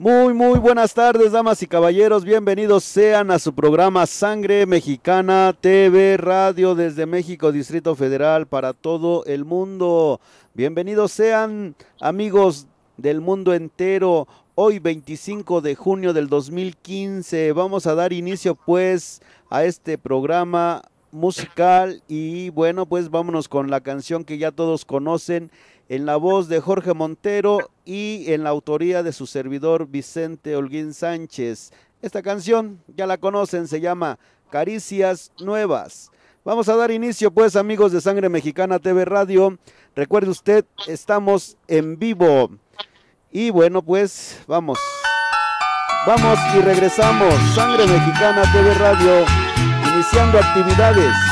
Muy, muy buenas tardes, damas y caballeros. Bienvenidos sean a su programa Sangre Mexicana TV Radio desde México, Distrito Federal, para todo el mundo. Bienvenidos sean amigos del mundo entero. Hoy 25 de junio del 2015 vamos a dar inicio pues a este programa musical y bueno pues vámonos con la canción que ya todos conocen en la voz de Jorge Montero y en la autoría de su servidor Vicente Holguín Sánchez. Esta canción ya la conocen, se llama Caricias Nuevas. Vamos a dar inicio pues amigos de Sangre Mexicana TV Radio. Recuerde usted, estamos en vivo. Y bueno pues vamos. Vamos y regresamos. Sangre Mexicana TV Radio, iniciando actividades.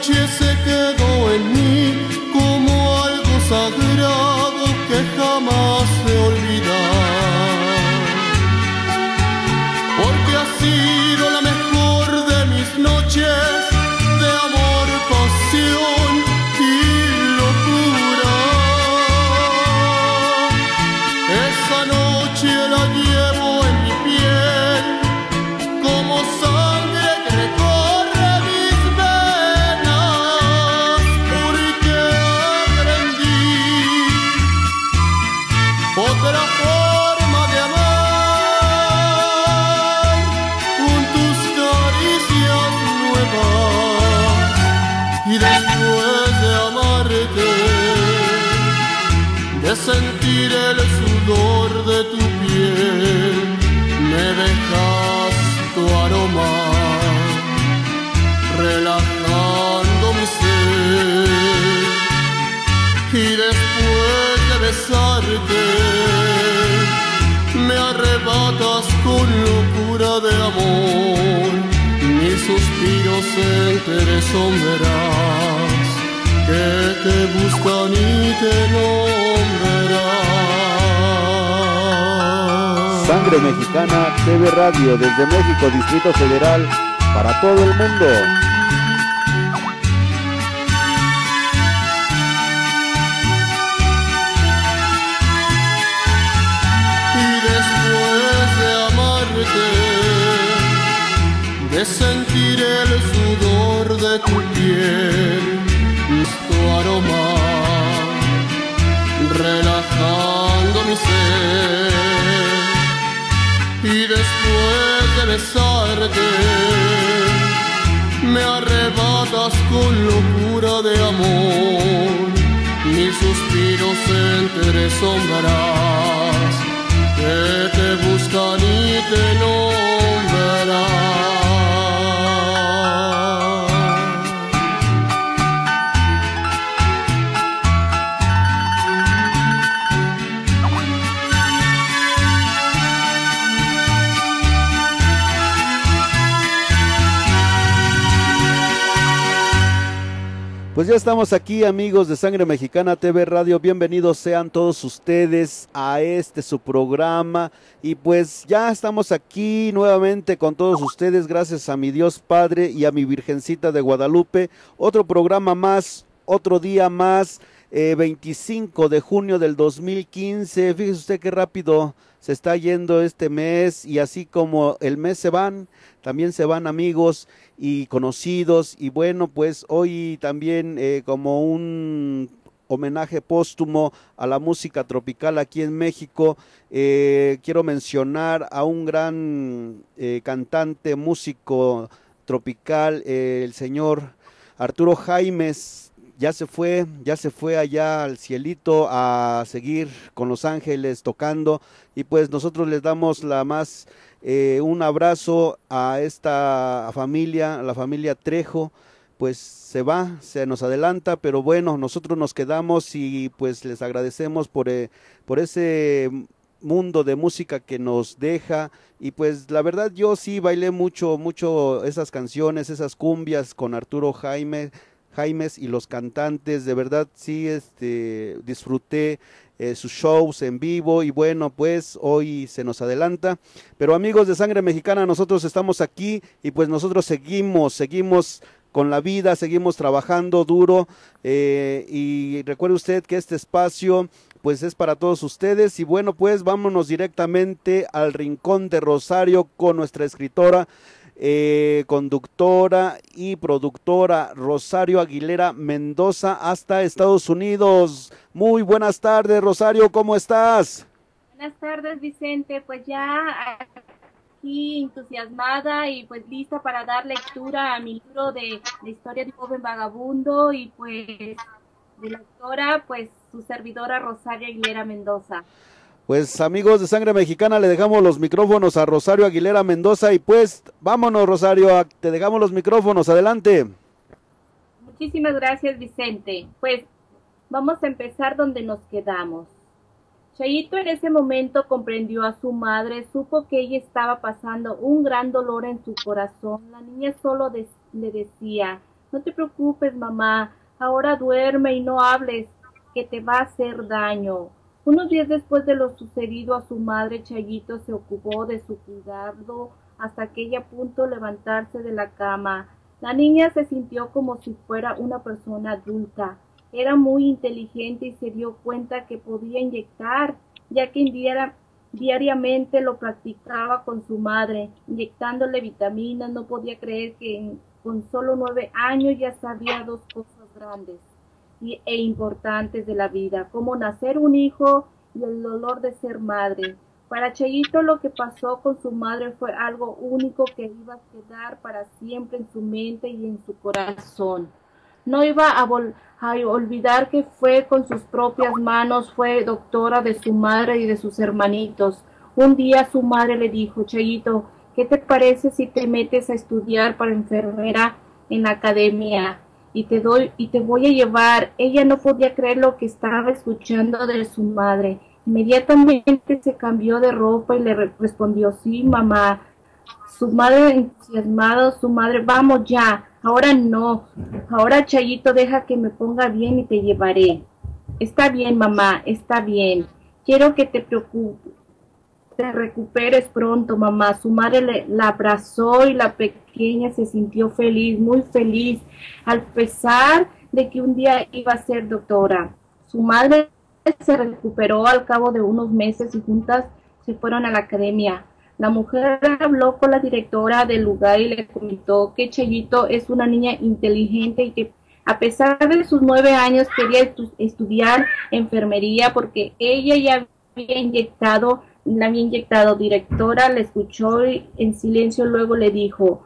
Noche se quedó en mí como algo sagrado que jamás aroma, relajando mi ser. Y después de besarte, me arrebatas con locura de amor, mis suspiros entre sombras que te buscan y te nombran. Sangre Mexicana TV Radio desde México, Distrito Federal, para todo el mundo. Y después de amarte, de sentir el sudor de tu piel, tu aroma, relajando mi ser. Y después de besarte, me arrebatas con locura de amor, mis suspiros entre sombras que te buscan y te nombran. Pues ya estamos aquí amigos de Sangre Mexicana TV Radio, bienvenidos sean todos ustedes a este su programa. Y pues ya estamos aquí nuevamente con todos ustedes. Gracias a mi Dios Padre y a mi Virgencita de Guadalupe, otro programa más, otro día más, eh, 25 de junio del 2015, fíjese usted qué rápido se está yendo este mes y así como el mes se van, también se van amigos y conocidos y bueno pues hoy también eh, como un homenaje póstumo a la música tropical aquí en México eh, quiero mencionar a un gran eh, cantante músico tropical eh, el señor Arturo Jaimes ya se fue, ya se fue allá al cielito a seguir con Los Ángeles tocando. Y pues nosotros les damos la más eh, un abrazo a esta familia, a la familia Trejo, pues se va, se nos adelanta, pero bueno, nosotros nos quedamos y pues les agradecemos por, eh, por ese mundo de música que nos deja. Y pues la verdad yo sí bailé mucho, mucho esas canciones, esas cumbias con Arturo Jaime, Jaimes y los cantantes. De verdad, sí, este, disfruté eh, sus shows en vivo y bueno, pues hoy se nos adelanta. Pero amigos de Sangre Mexicana, nosotros estamos aquí y pues nosotros seguimos, seguimos con la vida, seguimos trabajando duro eh, y recuerde usted que este espacio pues es para todos ustedes y bueno pues vámonos directamente al rincón de Rosario con nuestra escritora. Eh, conductora y productora Rosario Aguilera Mendoza hasta Estados Unidos. Muy buenas tardes, Rosario, ¿cómo estás? Buenas tardes, Vicente. Pues ya aquí entusiasmada y pues lista para dar lectura a mi libro de la historia de joven vagabundo y pues de la autora, pues su servidora Rosario Aguilera Mendoza. Pues amigos de Sangre Mexicana, le dejamos los micrófonos a Rosario Aguilera Mendoza y pues vámonos Rosario, te dejamos los micrófonos, adelante. Muchísimas gracias Vicente. Pues vamos a empezar donde nos quedamos. Chayito en ese momento comprendió a su madre, supo que ella estaba pasando un gran dolor en su corazón. La niña solo le decía, no te preocupes mamá, ahora duerme y no hables, que te va a hacer daño. Unos días después de lo sucedido a su madre, Chayito se ocupó de su cuidado hasta que punto levantarse de la cama. La niña se sintió como si fuera una persona adulta. Era muy inteligente y se dio cuenta que podía inyectar, ya que diariamente lo practicaba con su madre, inyectándole vitaminas. No podía creer que con solo nueve años ya sabía dos cosas grandes e importantes de la vida, como nacer un hijo y el dolor de ser madre. Para Chayito lo que pasó con su madre fue algo único que iba a quedar para siempre en su mente y en su corazón. No iba a, a olvidar que fue con sus propias manos, fue doctora de su madre y de sus hermanitos. Un día su madre le dijo, Chayito, ¿qué te parece si te metes a estudiar para enfermera en la academia? Y te doy y te voy a llevar. Ella no podía creer lo que estaba escuchando de su madre. Inmediatamente se cambió de ropa y le respondió, sí, mamá. Su madre entusiasmado, su madre, vamos ya, ahora no, ahora Chayito deja que me ponga bien y te llevaré. Está bien, mamá, está bien. Quiero que te preocupes, recuperes pronto, mamá. Su madre le, la abrazó y la pequeña se sintió feliz, muy feliz, al pesar de que un día iba a ser doctora. Su madre se recuperó al cabo de unos meses y juntas se fueron a la academia. La mujer habló con la directora del lugar y le comentó que Chayito es una niña inteligente y que a pesar de sus nueve años quería estudiar enfermería porque ella ya había inyectado la había inyectado. Directora le escuchó en silencio luego le dijo,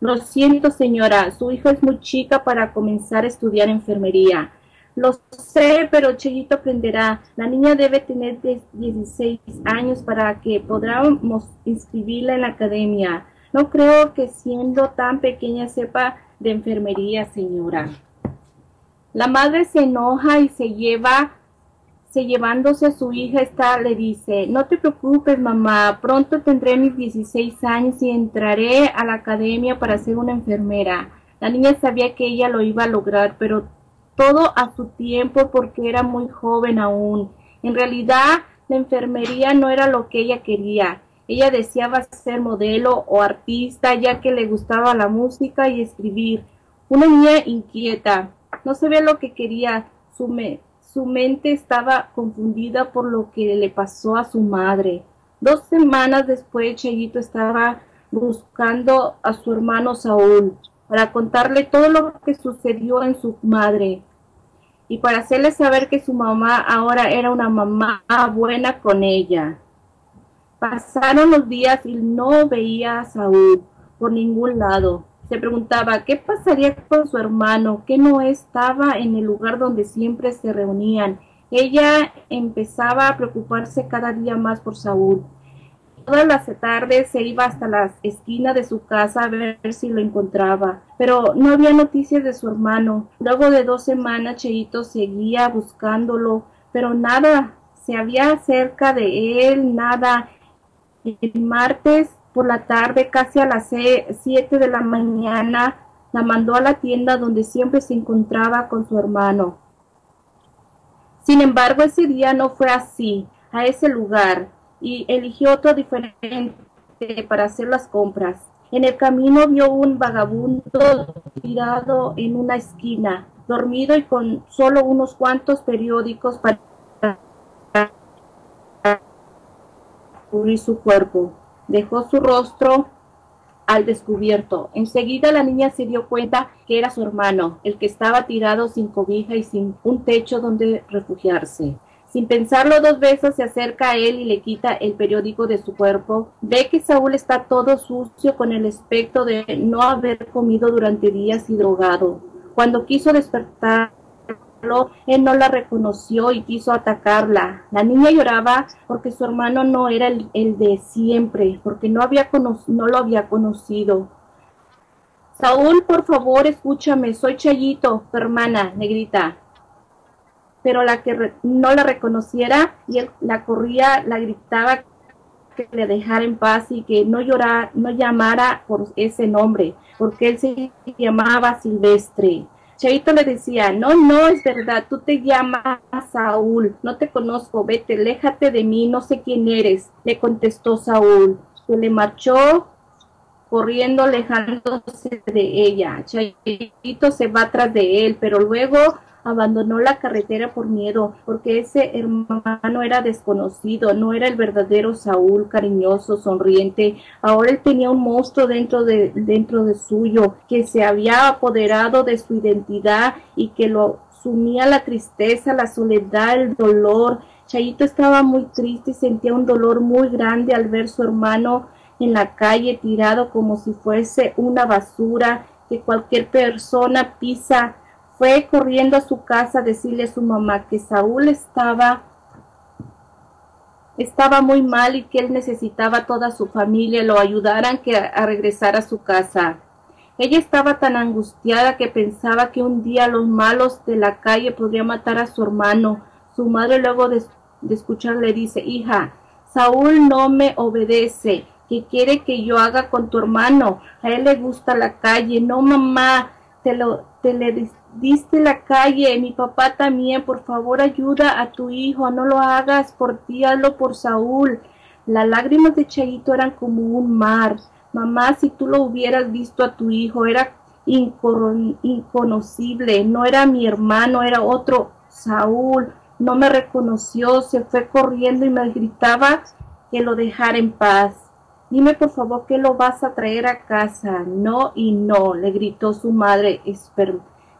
lo siento señora, su hija es muy chica para comenzar a estudiar enfermería. Lo sé, pero Chayito aprenderá. La niña debe tener 16 años para que podamos inscribirla en la academia. No creo que siendo tan pequeña sepa de enfermería, señora. La madre se enoja y se lleva llevándose a su hija está, le dice, no te preocupes mamá, pronto tendré mis 16 años y entraré a la academia para ser una enfermera. La niña sabía que ella lo iba a lograr, pero todo a su tiempo porque era muy joven aún. En realidad, la enfermería no era lo que ella quería. Ella deseaba ser modelo o artista, ya que le gustaba la música y escribir. Una niña inquieta. No sabía lo que quería. Su, su mente estaba confundida por lo que le pasó a su madre. Dos semanas después, Chayito estaba buscando a su hermano Saúl para contarle todo lo que sucedió en su madre y para hacerle saber que su mamá ahora era una mamá buena con ella. Pasaron los días y no veía a Saúl por ningún lado. Se preguntaba qué pasaría con su hermano, que no estaba en el lugar donde siempre se reunían. Ella empezaba a preocuparse cada día más por Saúl. Todas las tardes se iba hasta la esquina de su casa a ver si lo encontraba, pero no había noticias de su hermano. Luego de dos semanas, Cheito seguía buscándolo, pero nada se había cerca de él, nada. El martes por la tarde, casi a las siete de la mañana, la mandó a la tienda donde siempre se encontraba con su hermano. Sin embargo, ese día no fue así, a ese lugar, y eligió otro diferente para hacer las compras. En el camino vio un vagabundo tirado en una esquina, dormido y con solo unos cuantos periódicos para cubrir su cuerpo. Dejó su rostro al descubierto. Enseguida la niña se dio cuenta que era su hermano, el que estaba tirado sin cobija y sin un techo donde refugiarse. Sin pensarlo dos veces se acerca a él y le quita el periódico de su cuerpo. Ve que Saúl está todo sucio con el aspecto de no haber comido durante días y drogado. Cuando quiso despertar él no la reconoció y quiso atacarla. La niña lloraba porque su hermano no era el, de siempre, porque no, había no lo había conocido. Saúl, por favor, escúchame, soy Chayito, tu hermana, negrita. Pero la que no la reconociera y él la corría, la gritaba que le dejara en paz y que no llorara, no llamara por ese nombre, porque él se llamaba Silvestre. Chaito le decía, no, no es verdad, tú te llamas Saúl, no te conozco, vete, léjate de mí, no sé quién eres, le contestó Saúl. Se le marchó corriendo, alejándose de ella. Chaito se va tras de él, pero luego abandonó la carretera por miedo, porque ese hermano era desconocido, no era el verdadero Saúl, cariñoso, sonriente. Ahora él tenía un monstruo dentro de, dentro de suyo, que se había apoderado de su identidad y que lo sumía la tristeza, la soledad, el dolor. Chayito estaba muy triste y sentía un dolor muy grande al ver su hermano en la calle tirado como si fuese una basura que cualquier persona pisa fue corriendo a su casa a decirle a su mamá que Saúl estaba estaba muy mal y que él necesitaba a toda su familia lo ayudaran que a, regresar a su casa. Ella estaba tan angustiada que pensaba que un día los malos de la calle podrían matar a su hermano. Su madre luego de, escuchar le dice, hija, Saúl no me obedece. ¿Qué quiere que yo haga con tu hermano? A él le gusta la calle. No, mamá, te lo, te le diste la calle, mi papá también, por favor ayuda a tu hijo, no lo hagas por ti, hazlo por Saúl. Las lágrimas de Chayito eran como un mar. Mamá, si tú lo hubieras visto a tu hijo, era inconocible, no era mi hermano, era otro Saúl, no me reconoció, se fue corriendo y me gritaba que lo dejara en paz. Dime por favor que lo vas a traer a casa. No y no, le gritó su madre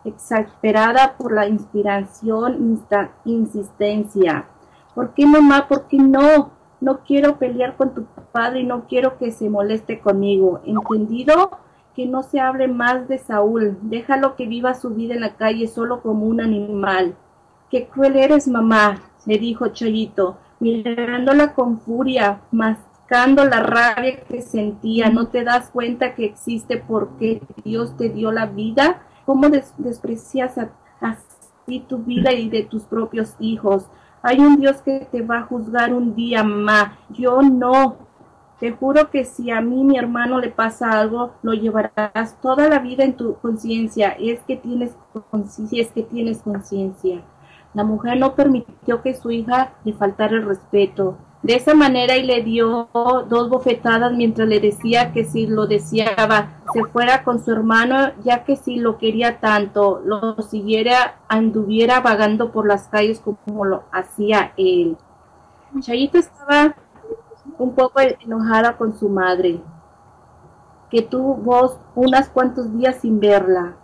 exasperada por la inspiración, insistencia. ¿Por qué mamá? ¿Por qué no? No quiero pelear con tu padre y no quiero que se moleste conmigo. ¿Entendido? Que no se hable más de Saúl. Déjalo que viva su vida en la calle solo como un animal. Qué cruel eres, mamá, le dijo Chayito, mirándola con furia, mascando la rabia que sentía. ¿No te das cuenta que existe porque Dios te dio la vida? ¿Cómo desprecias así tu vida y de tus propios hijos? Hay un Dios que te va a juzgar un día, más. Yo no. Te juro que si a mí, mi hermano, le pasa algo, lo llevarás toda la vida en tu conciencia. Es que tienes conciencia, es que tienes conciencia. La mujer no permitió que su hija le faltara el respeto. De esa manera y le dio dos bofetadas mientras le decía que si lo deseaba se fuera con su hermano, ya que si lo quería tanto, lo siguiera, anduviera vagando por las calles como lo hacía él. Chayito estaba un poco enojada con su madre, que tuvo unas cuantos días sin verla.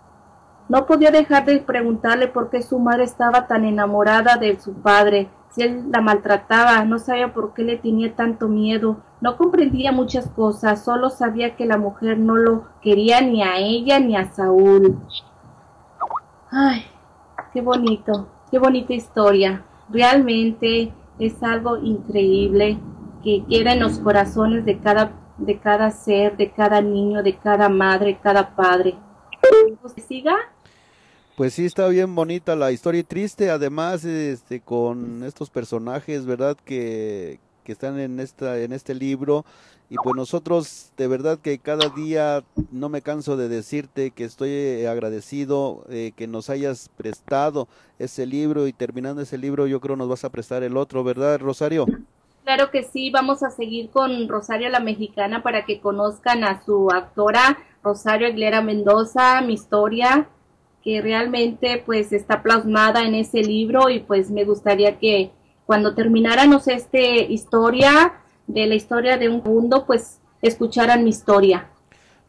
No podía dejar de preguntarle por qué su madre estaba tan enamorada de su padre, si él la maltrataba, no sabía por qué le tenía tanto miedo, no comprendía muchas cosas, solo sabía que la mujer no lo quería ni a ella ni a Saúl. Ay, qué bonito, qué bonita historia. Realmente es algo increíble que queda en los corazones de cada, de cada ser, de cada niño, de cada madre, cada padre. ¿Siga? Pues sí, está bien bonita la historia y triste, además, este, con estos personajes, ¿verdad? Que, que están en esta en este libro y pues nosotros de verdad que cada día no me canso de decirte que estoy eh, agradecido eh, que nos hayas prestado ese libro y terminando ese libro yo creo nos vas a prestar el otro, ¿verdad, Rosario? Claro que sí, vamos a seguir con Rosario la Mexicana para que conozcan a su actora Rosario Aguilera Mendoza, mi historia, que realmente pues está plasmada en ese libro y pues me gustaría que cuando termináramos esta historia, de la historia de un mundo, pues escucharan mi historia.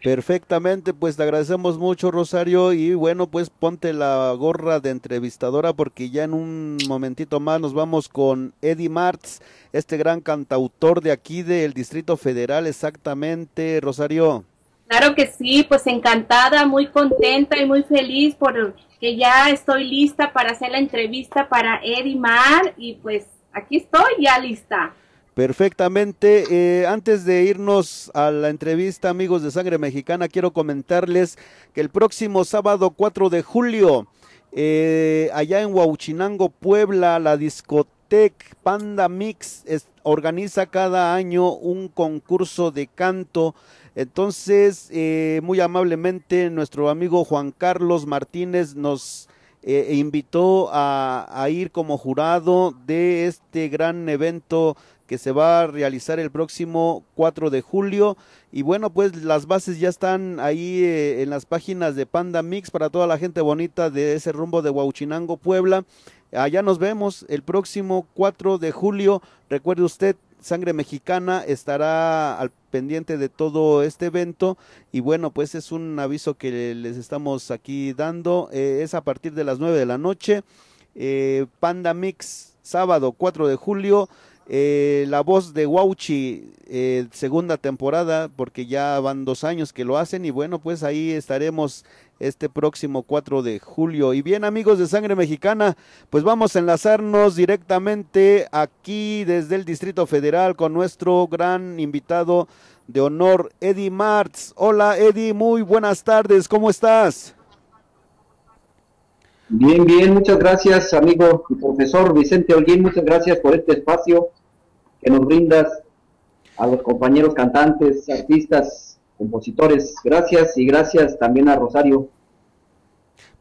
Perfectamente, pues te agradecemos mucho Rosario y bueno, pues ponte la gorra de entrevistadora porque ya en un momentito más nos vamos con Eddie Martz, este gran cantautor de aquí del Distrito Federal, exactamente, Rosario. Claro que sí, pues encantada, muy contenta y muy feliz por que ya estoy lista para hacer la entrevista para Eddie Mar y pues aquí estoy ya lista. Perfectamente. Eh, antes de irnos a la entrevista, amigos de Sangre Mexicana, quiero comentarles que el próximo sábado 4 de julio, eh, allá en Huauchinango, Puebla, la discoteca Panda Mix organiza cada año un concurso de canto. Entonces, eh, muy amablemente, nuestro amigo Juan Carlos Martínez nos invitó a, a ir como jurado de este gran evento que se va a realizar el próximo 4 de julio. Y bueno, pues las bases ya están ahí eh, en las páginas de Panda Mix para toda la gente bonita de ese rumbo de Huauchinango, Puebla. Allá nos vemos el próximo 4 de julio. Recuerde usted, Sangre Mexicana estará al pendiente de todo este evento. Y bueno pues es un aviso que les estamos aquí dando. Eh, es a partir de las 9 de la noche. Eh, Panda Mix sábado 4 de julio. Eh, la voz de Wauchi, segunda temporada, porque ya van dos años que lo hacen. Y bueno, pues ahí estaremos este próximo 4 de julio. Y bien amigos de Sangre Mexicana, pues vamos a enlazarnos directamente aquí desde el Distrito Federal con nuestro gran invitado de honor, Eddie Martz. Hola Eddie, muy buenas tardes, ¿cómo estás? Bien, bien, muchas gracias, amigo profesor Vicente Holguín, muchas gracias por este espacio que nos brindas a los compañeros cantantes, artistas, compositores. Gracias y gracias también a Rosario.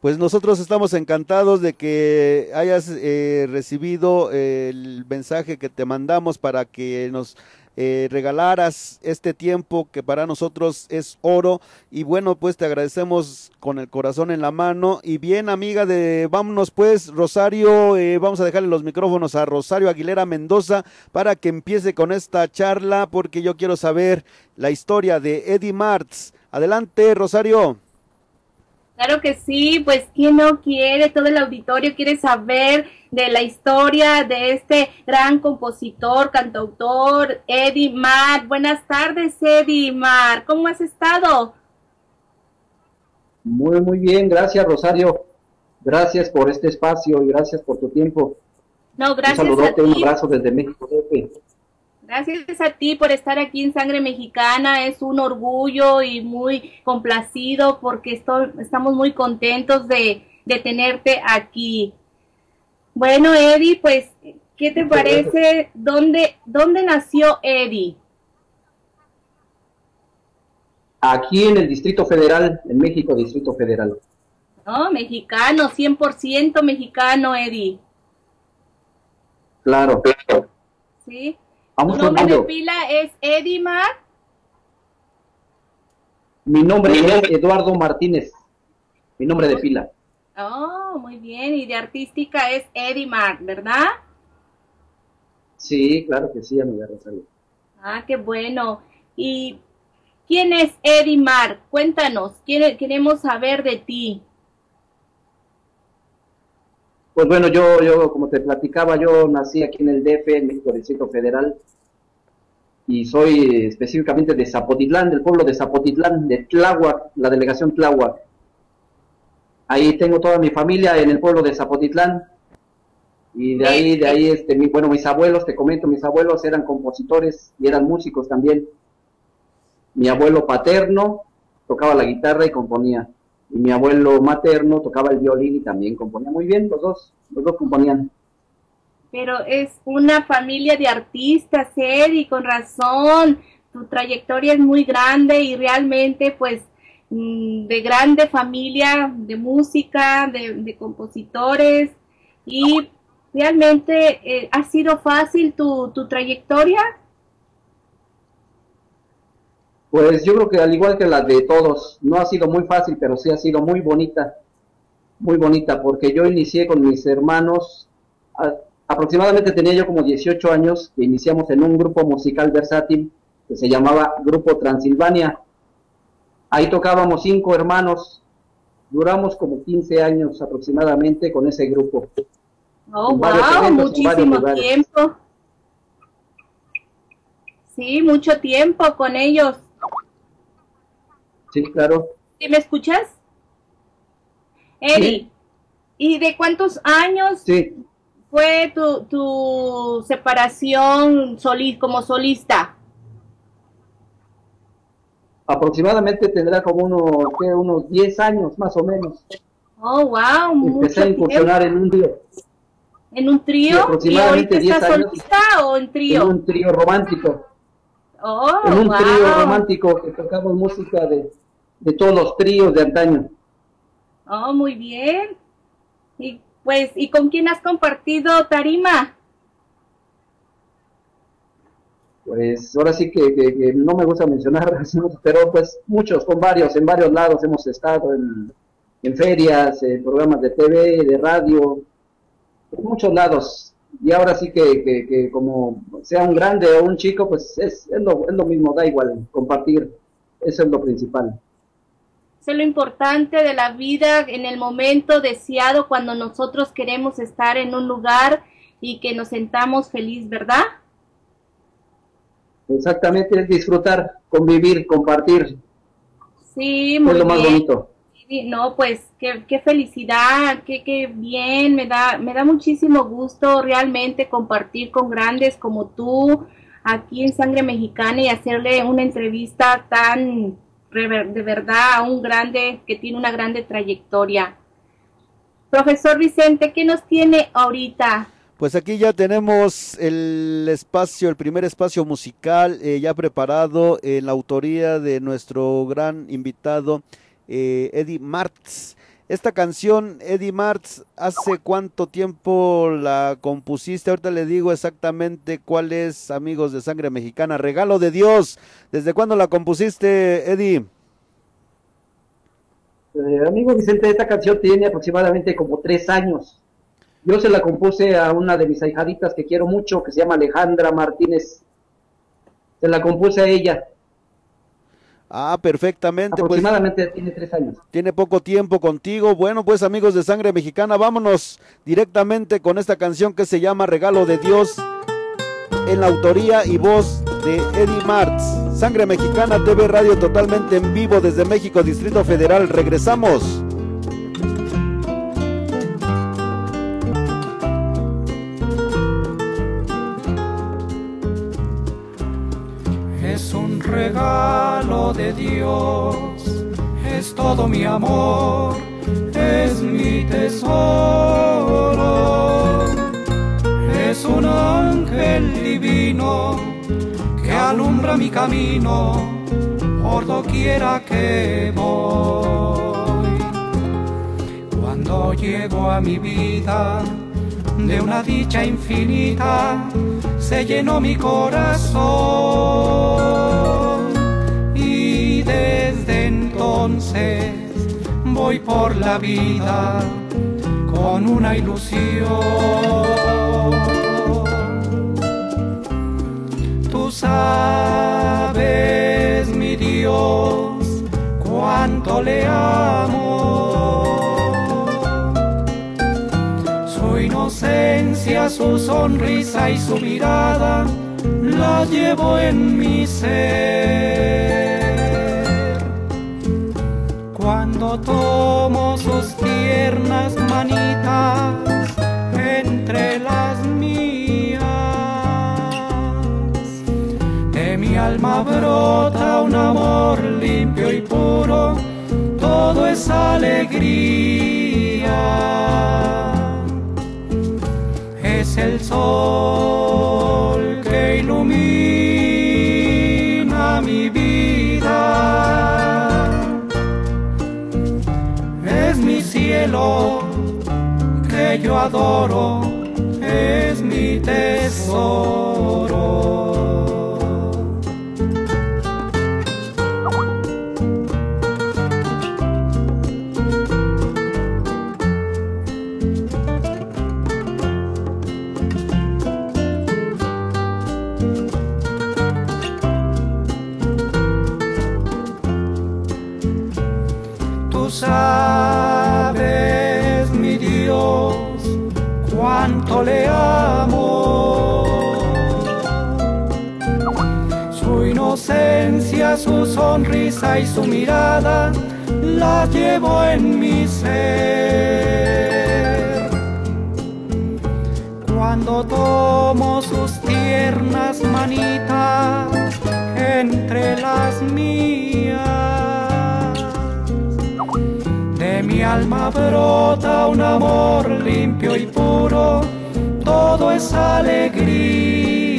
Pues nosotros estamos encantados de que hayas eh, recibido el mensaje que te mandamos para que nos eh, regalaras este tiempo que para nosotros es oro. Y bueno, pues te agradecemos con el corazón en la mano. Y bien, amiga de Vámonos pues, Rosario, eh, vamos a dejarle los micrófonos a Rosario Aguilera Mendoza para que empiece con esta charla porque yo quiero saber la historia de Eddie Martz. Adelante, Rosario. Claro que sí, pues quién no quiere, todo el auditorio quiere saber de la historia de este gran compositor, cantautor, Eddie Mar. Buenas tardes, Eddie Mar, ¿cómo has estado? Muy, muy bien, gracias Rosario. Gracias por este espacio y gracias por tu tiempo. No, gracias. Un saludote, un abrazo desde México. Gracias a ti por estar aquí en Sangre Mexicana. Es un orgullo y muy complacido porque estamos muy contentos de, tenerte aquí. Bueno, Eddie, pues, ¿qué te parece? ¿Dónde, ¿Dónde nació Eddie? Aquí en el Distrito Federal, en México, Distrito Federal. No, mexicano, 100% mexicano, Eddie. Claro, claro. Sí. ¿Tu nombre de pila es Edimar? Mi nombre es Eduardo Martínez. Mi nombre de pila. Oh, muy bien. Y de artística es Edimar, ¿verdad? Sí, claro que sí, amiga Rosario. Ah, qué bueno. ¿Y quién es Edimar? Cuéntanos, queremos saber de ti. Pues bueno, yo, yo, como te platicaba, yo nací aquí en el DF, en México Distrito Federal, y soy específicamente de Zapotitlán, del pueblo de Zapotitlán, de Tláhuac, la delegación Tláhuac. Ahí tengo toda mi familia en el pueblo de Zapotitlán, y de ahí, de ahí, este, mi, bueno, mis abuelos, te comento, mis abuelos eran compositores y eran músicos también. Mi abuelo paterno tocaba la guitarra y componía y mi abuelo materno tocaba el violín y también componía muy bien, los dos, los dos componían. pero es una familia de artistas, Eddie, con razón. Tu trayectoria es muy grande y realmente, pues, mm, de grande familia de música, de, compositores y realmente eh, ha sido fácil tu, tu trayectoria. Pues yo creo que al igual que la de todos, no ha sido muy fácil, pero sí ha sido muy bonita, muy bonita, porque yo inicié con mis hermanos aproximadamente tenía yo como 18 años que iniciamos en un grupo musical versátil que se llamaba Grupo Transilvania. Ahí tocábamos cinco hermanos, duramos como 15 años aproximadamente con ese grupo. Oh, wow, muchísimo tiempo. Sí, mucho tiempo con ellos. Sí, claro. ¿Sí me escuchas? Eri, ¿y de cuántos años sí fue tu, tu separación como solista? Aproximadamente tendrá como unos, unos 10 años más o menos. Oh, wow. Empecé a incursionar en un trío. ¿En un trío? aproximadamente ¿Y estás solista o en trío? En un trío romántico. Oh, en un trío romántico que tocamos música de, de todos los tríos de antaño. Oh, muy bien. ¿Y pues, ¿y con quién has compartido tarima? Pues ahora sí que, no me gusta mencionar, pero pues muchos, con varios, en varios lados hemos estado en, ferias, en programas de TV, de radio, en muchos lados. Y ahora sí que, como sea un grande o un chico, pues es, es, lo, es lo mismo, da igual compartir, eso es lo principal es lo importante de la vida en el momento deseado cuando nosotros queremos estar en un lugar y que nos sentamos feliz, ¿verdad? Exactamente, es disfrutar, convivir, compartir. Sí, muy es lo más bonito. No, pues qué, qué felicidad, qué, qué, bien, me da, me da muchísimo gusto realmente compartir con grandes como tú aquí en Sangre Mexicana y hacerle una entrevista tan de verdad a un grande que tiene una grande trayectoria. Profesor Vicente, ¿qué nos tiene ahorita? Pues aquí ya tenemos el espacio, el primer espacio musical eh, ya preparado en la autoría de nuestro gran invitado eh, Eddie Martz. Esta canción, Eddie Martz, ¿hace cuánto tiempo la compusiste? Ahorita le digo exactamente cuál es, amigos de Sangre Mexicana. Regalo de Dios. ¿Desde cuándo la compusiste, Eddie? Eh, amigo Vicente, esta canción tiene aproximadamente como tres años. Yo se la compuse a una de mis ahijaditas que quiero mucho, que se llama Alejandra Martínez. Se la compuse a ella. Ah, perfectamente. Pues, Aproximadamente tiene tres años. Tiene poco tiempo contigo. Bueno, pues amigos de Sangre Mexicana, vámonos directamente con esta canción que se llama Regalo de Dios en la autoría y voz de Eddie Martz. Sangre Mexicana TV Radio totalmente en vivo desde México, Distrito Federal. Regresamos. Regalo de Dios, es todo mi amor, es mi tesoro, es un ángel divino que alumbra mi camino por doquiera que voy. Cuando llego a mi vida de una dicha infinita, se llenó mi corazón entonces voy por la vida con una ilusión. Tú sabes, mi Dios, cuánto le amo inocencia, su sonrisa y su mirada, la llevo en mi ser. Cuando tomo sus tiernas manitas entre las mías, de mi alma brota un amor limpio y puro, todo es alegría. Es el sol que ilumina que yo adoro, es mi tesoro. Sonrisa y su mirada la llevo en mi ser. Cuando tomo sus tiernas manitas entre las mías, de mi alma brota un amor limpio y puro, todo es alegría.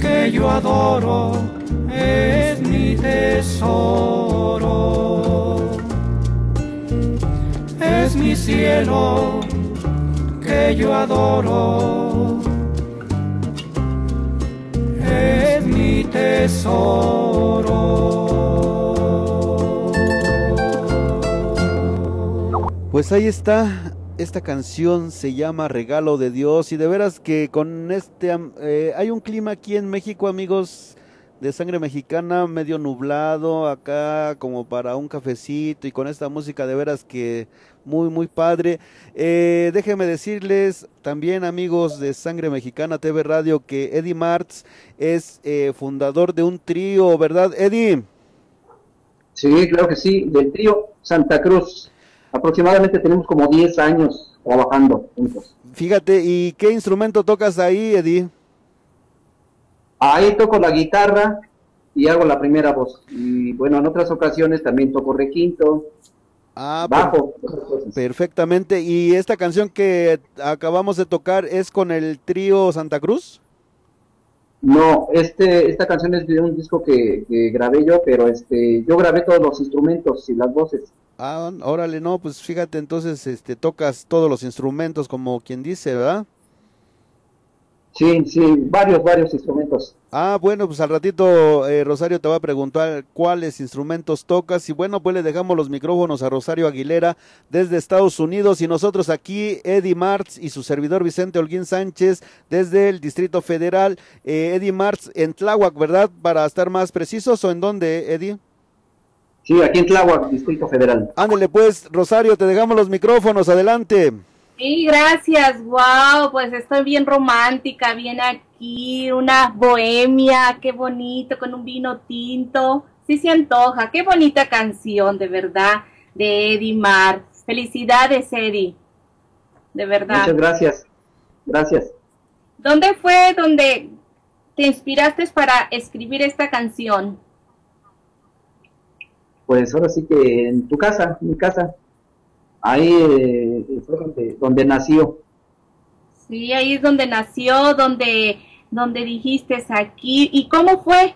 Que yo adoro, es mi tesoro es mi cielo que yo adoro. Es mi tesoro. Pues ahí está, esta canción se llama Regalo de Dios y de veras que con este, eh, hay un clima aquí en México amigos de sangre mexicana medio nublado acá como para un cafecito y con esta música de veras que muy muy padre. Eh, déjenme decirles también amigos de sangre mexicana TV Radio que Eddie Martz es eh, fundador de un trío, ¿verdad Eddie? Sí, claro que sí, del trío Santa Cruz. Aproximadamente tenemos como 10 años trabajando juntos. Fíjate, ¿y qué instrumento tocas ahí Eddie? Ahí toco la guitarra y hago la primera voz. Y bueno, en otras ocasiones también toco requinto, Ah, bajo. Perfectamente. ¿Y esta canción que acabamos de tocar es con el trío Santa Cruz? No, este, esta canción es de un disco que, que grabé yo, pero este, yo grabé todos los instrumentos y las voces. Ah, órale, no, pues fíjate, entonces este tocas todos los instrumentos como quien dice, ¿verdad? Sí, sí, varios, varios instrumentos. Ah, bueno, pues al ratito eh, Rosario te va a preguntar cuáles instrumentos tocas y bueno, pues le dejamos los micrófonos a Rosario Aguilera desde Estados Unidos y nosotros aquí, Eddie Martz y su servidor Vicente Holguín Sánchez desde el Distrito Federal. Eh, Eddie Martz en Tláhuac, ¿verdad? Para estar más precisos o en dónde, Eddie? Sí, aquí en Tláhuac, Distrito Federal. Ándele pues, Rosario, te dejamos los micrófonos, adelante. Sí, gracias. Wow, pues estoy bien romántica, bien aquí, una bohemia, qué bonito, con un vino tinto. Sí se antoja, qué bonita canción, de verdad, de Eddie Mar. Felicidades, Eddie. De verdad. Muchas gracias. Gracias. ¿Dónde fue donde te inspiraste para escribir esta canción? Pues ahora sí que en tu casa, en mi casa. Ahí eh, fue donde, donde nació. Sí, ahí es donde nació, donde, donde dijiste aquí. ¿Y cómo fue?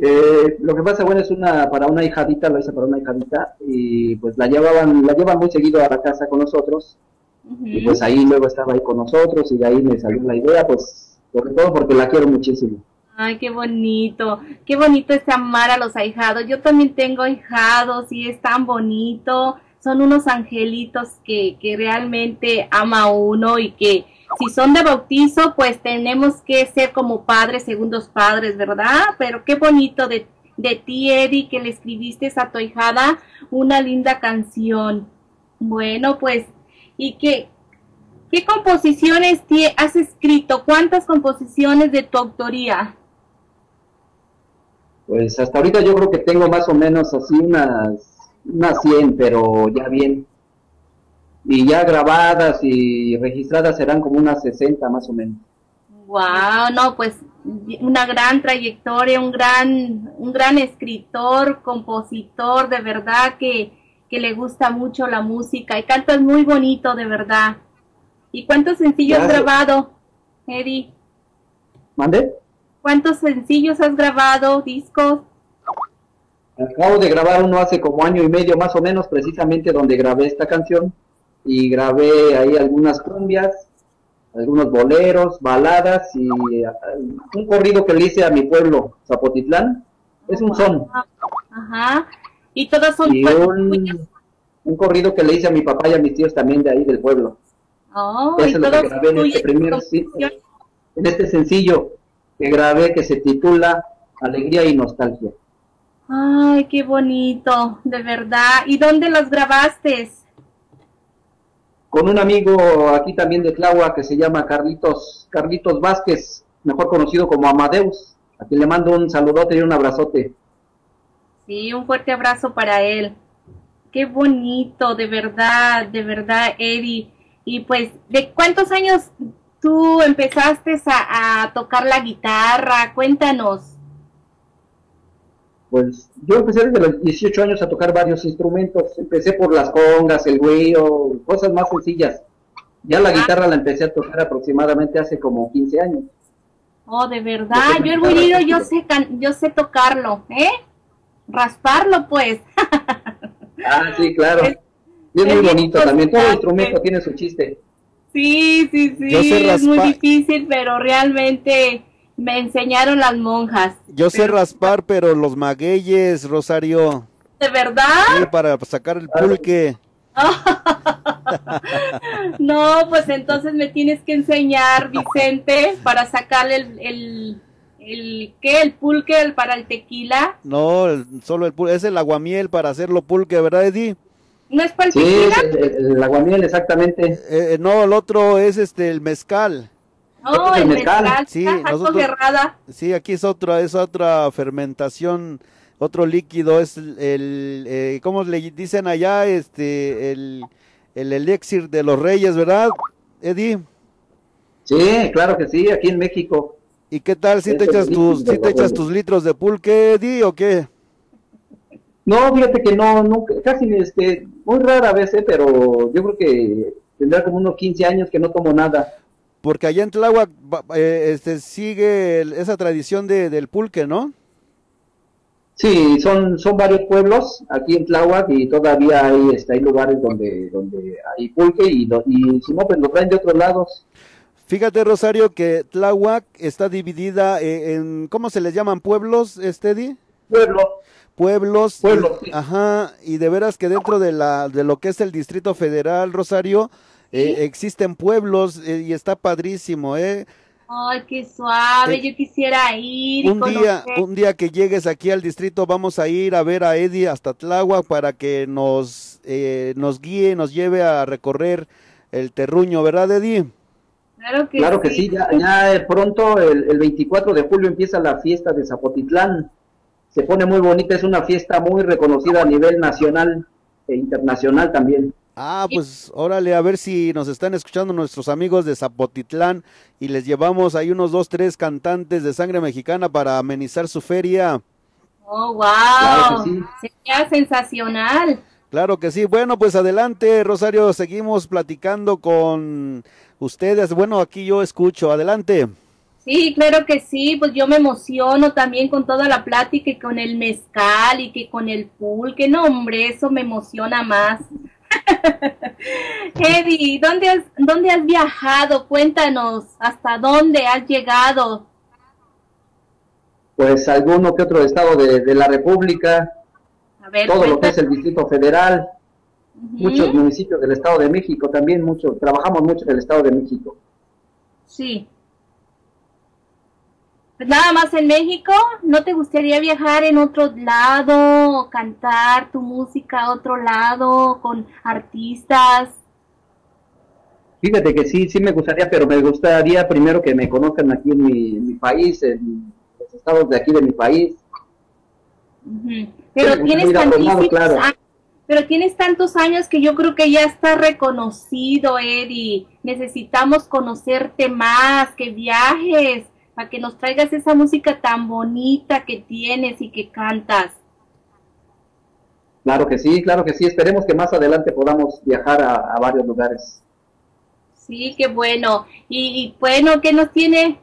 Eh, lo que pasa, bueno, es una para una hijadita, lo hice para una hijadita y pues la llevaban, la llevan muy seguido a la casa con nosotros y pues ahí luego estaba ahí con nosotros y de ahí me salió la idea, pues sobre todo porque la quiero muchísimo. Ay, qué bonito, qué bonito es amar a los ahijados. Yo también tengo ahijados y es tan bonito. Son unos angelitos que, que realmente ama uno y que si son de bautizo, pues tenemos que ser como padres, segundos padres, ¿verdad? Pero qué bonito de, de ti, Eddie, que le escribiste a tu ahijada una linda canción. Bueno, pues, ¿y qué, qué composiciones has escrito? ¿Cuántas composiciones de tu autoría? Pues hasta ahorita yo creo que tengo más o menos así unas, unas 100, pero ya bien. y ya grabadas y registradas serán como unas 60 más o menos. Wow, no, pues una gran trayectoria, un gran, un gran escritor, compositor, de verdad que, que le gusta mucho la música y cantas muy bonito, de verdad. ¿Y cuántos sencillos has grabado, Eddie? ¿Mande? ¿Cuántos sencillos has grabado, discos? Acabo de grabar uno hace como año y medio más o menos, precisamente donde grabé esta canción. Y grabé ahí algunas cumbias, algunos boleros, baladas y uh, un corrido que le hice a mi pueblo, Zapotitlán. Es un son. Ajá. Y todas son... Y un, un, corrido que le hice a mi papá y a mis tíos también de ahí del pueblo. Oh, Eso es lo que grabé en este primer en este sencillo que grabé que se titula Alegría y Nostalgia. Ay, qué bonito, de verdad. ¿Y dónde los grabaste? Con un amigo aquí también de Tláhuac que se llama Carlitos, Carlitos Vázquez, mejor conocido como Amadeus. A quien le mando un saludote y un abrazote. Sí, un fuerte abrazo para él. Qué bonito, de verdad, de verdad, Eddie. Y pues, ¿de cuántos años tú empezaste a, a tocar la guitarra? Cuéntanos pues yo empecé desde los 18 años a tocar varios instrumentos. Empecé por las congas, el güeyo, cosas más sencillas. Ya la ah. guitarra la empecé a tocar aproximadamente hace como 15 años. Oh, de verdad. Yo el güiro yo sé, yo sé tocarlo, ¿eh? Rasparlo, pues. ah, sí, claro. Es, muy bonito también. Todo instrumento tiene su chiste. Sí, sí, sí. es muy difícil, pero realmente me enseñaron las monjas. Yo sé raspar, pero los magueyes, Rosario. ¿De verdad? Sí, para sacar el pulque. no, pues entonces me tienes que enseñar, Vicente, para sacarle el, el, el ¿qué? El pulque para el tequila. No, solo el pulque, es el aguamiel para hacerlo pulque, ¿verdad, Eddie? ¿No es el sí, tequila? el, aguamiel, exactamente. Eh, eh, no, el otro es este, el mezcal. Oh, el mezcal. Sí, nosotros, sí, aquí es otra, es otra fermentación, otro líquido, es el, eh, ¿cómo le dicen allá? Este, el, el elixir de los reyes, ¿verdad, Eddie? Sí, claro que sí, aquí en México. ¿Y qué tal si te echas tus, si te echas tus litros de pulque, Eddie, o qué? No, fíjate que no, no, casi, este, muy rara vez, ¿eh? pero yo creo que tendrá como unos 15 años que no tomo nada porque allá en Tláhuac eh, este, sigue esa tradición de, del pulque, ¿no? Sí, son, son varios pueblos aquí en Tláhuac y todavía hay, este, hay lugares donde, donde hay pulque y, y si no, pues lo traen de otros lados. Fíjate, Rosario, que Tláhuac está dividida eh, en, ¿cómo se les llaman pueblos, Estedi? Pueblo. Pueblos. Pueblos. Ajá, y de veras que dentro de, la, de lo que es el Distrito Federal, Rosario, eh, existen pueblos eh, y está padrísimo, ¿eh? Ay, qué suave, eh, yo quisiera ir. Un día, un día que llegues aquí al distrito, vamos a ir a ver a Eddie hasta Tláhuac para que nos, nos guíe, nos lleve a recorrer el terruño, ¿verdad, Eddie? Claro que claro sí. que sí, ya, ya pronto, el, el 24 de julio empieza la fiesta de Zapotitlán. Se pone muy bonita, es una fiesta muy reconocida a nivel nacional e internacional también. Ah, pues órale, a ver si nos están escuchando nuestros amigos de Zapotitlán y les llevamos ahí unos dos, tres cantantes de sangre mexicana para amenizar su feria. Oh, wow, sería sensacional. Claro que sí. Bueno, pues adelante, Rosario, seguimos platicando con ustedes. Bueno, aquí yo escucho, adelante. Sí, claro que sí, pues yo me emociono también con toda la plática y con el mezcal y que con el pulque, no hombre, eso me emociona más. Eddie, ¿dónde has, ¿dónde has viajado? Cuéntanos, ¿hasta dónde has llegado? Pues alguno que otro estado de, la República, todo lo que es el Distrito Federal, muchos municipios del Estado de México también, mucho, trabajamos mucho en el Estado de México. Sí, nada más en México, ¿no te gustaría viajar en otro lado o cantar tu música a otro lado con artistas? Fíjate que sí, sí me gustaría, pero me gustaría primero que me conozcan aquí en mi, país, en los estados de aquí de mi país. Pero tienes canticitos, pero tienes tantos años que yo creo que ya está reconocido, Eddie. Necesitamos conocerte más, que viajes, para que nos traigas esa música tan bonita que tienes y que cantas. Claro que sí, claro que sí. Esperemos que más adelante podamos viajar a, varios lugares. Sí, qué bueno. Y, bueno, ¿qué nos tiene?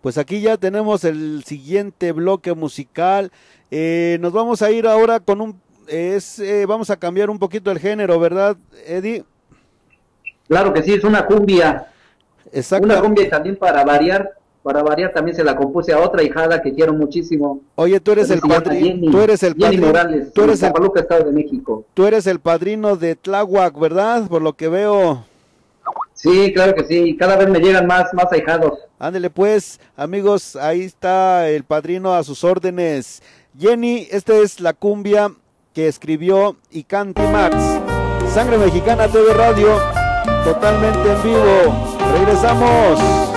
Pues aquí ya tenemos el siguiente bloque musical. Eh, nos vamos a ir ahora con un es, eh, vamos a cambiar un poquito el género, ¿verdad, Eddie? Claro que sí, es una cumbia. Exacto. Una cumbia también para variar, para variar también se la compuse a otra hijada que quiero muchísimo. Oye, tú eres el padrino, tú eres el padrino, Morales, tú eres el Estado de México. Tú eres el padrino de Tláhuac, ¿verdad? Por lo que veo. Sí, claro que sí, cada vez me llegan más, más ahijados. Ándele pues, amigos, ahí está el padrino a sus órdenes. Jenny, esta es la cumbia que escribió y canta Max. Sangre Mexicana TV Radio, totalmente en vivo. Regresamos.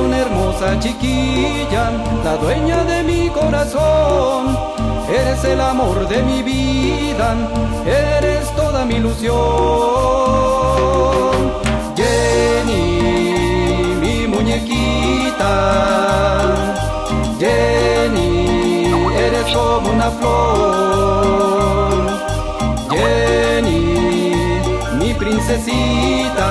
Una hermosa chiquilla, la dueña de mi corazón. Eres el amor de mi vida, eres toda mi ilusión. Jenny, mi muñequita. Jenny, eres como una flor. princesita.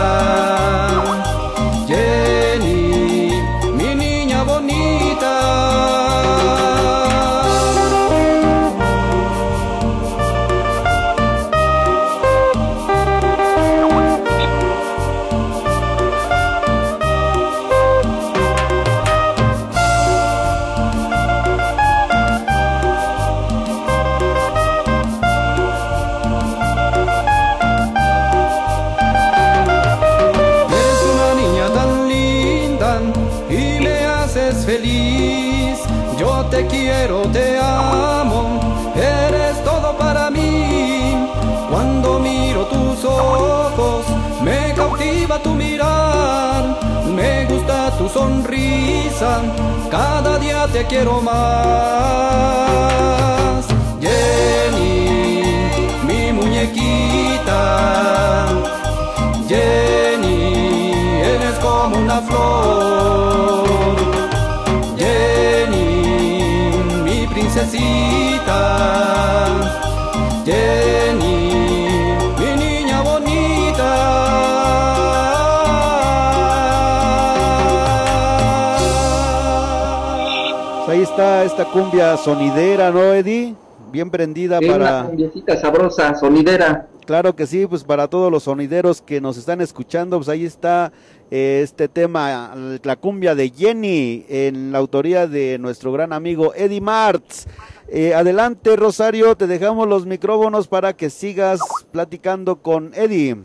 Sonidera, ¿no, Eddie? Bien prendida para... Una cumbiecita sabrosa, sonidera. Claro que sí, pues para todos los sonideros que nos están escuchando, pues ahí está eh, este tema, la cumbia de Jenny, en la autoría de nuestro gran amigo Eddie Martz. Eh, adelante, Rosario, te dejamos los micrófonos para que sigas platicando con Eddie.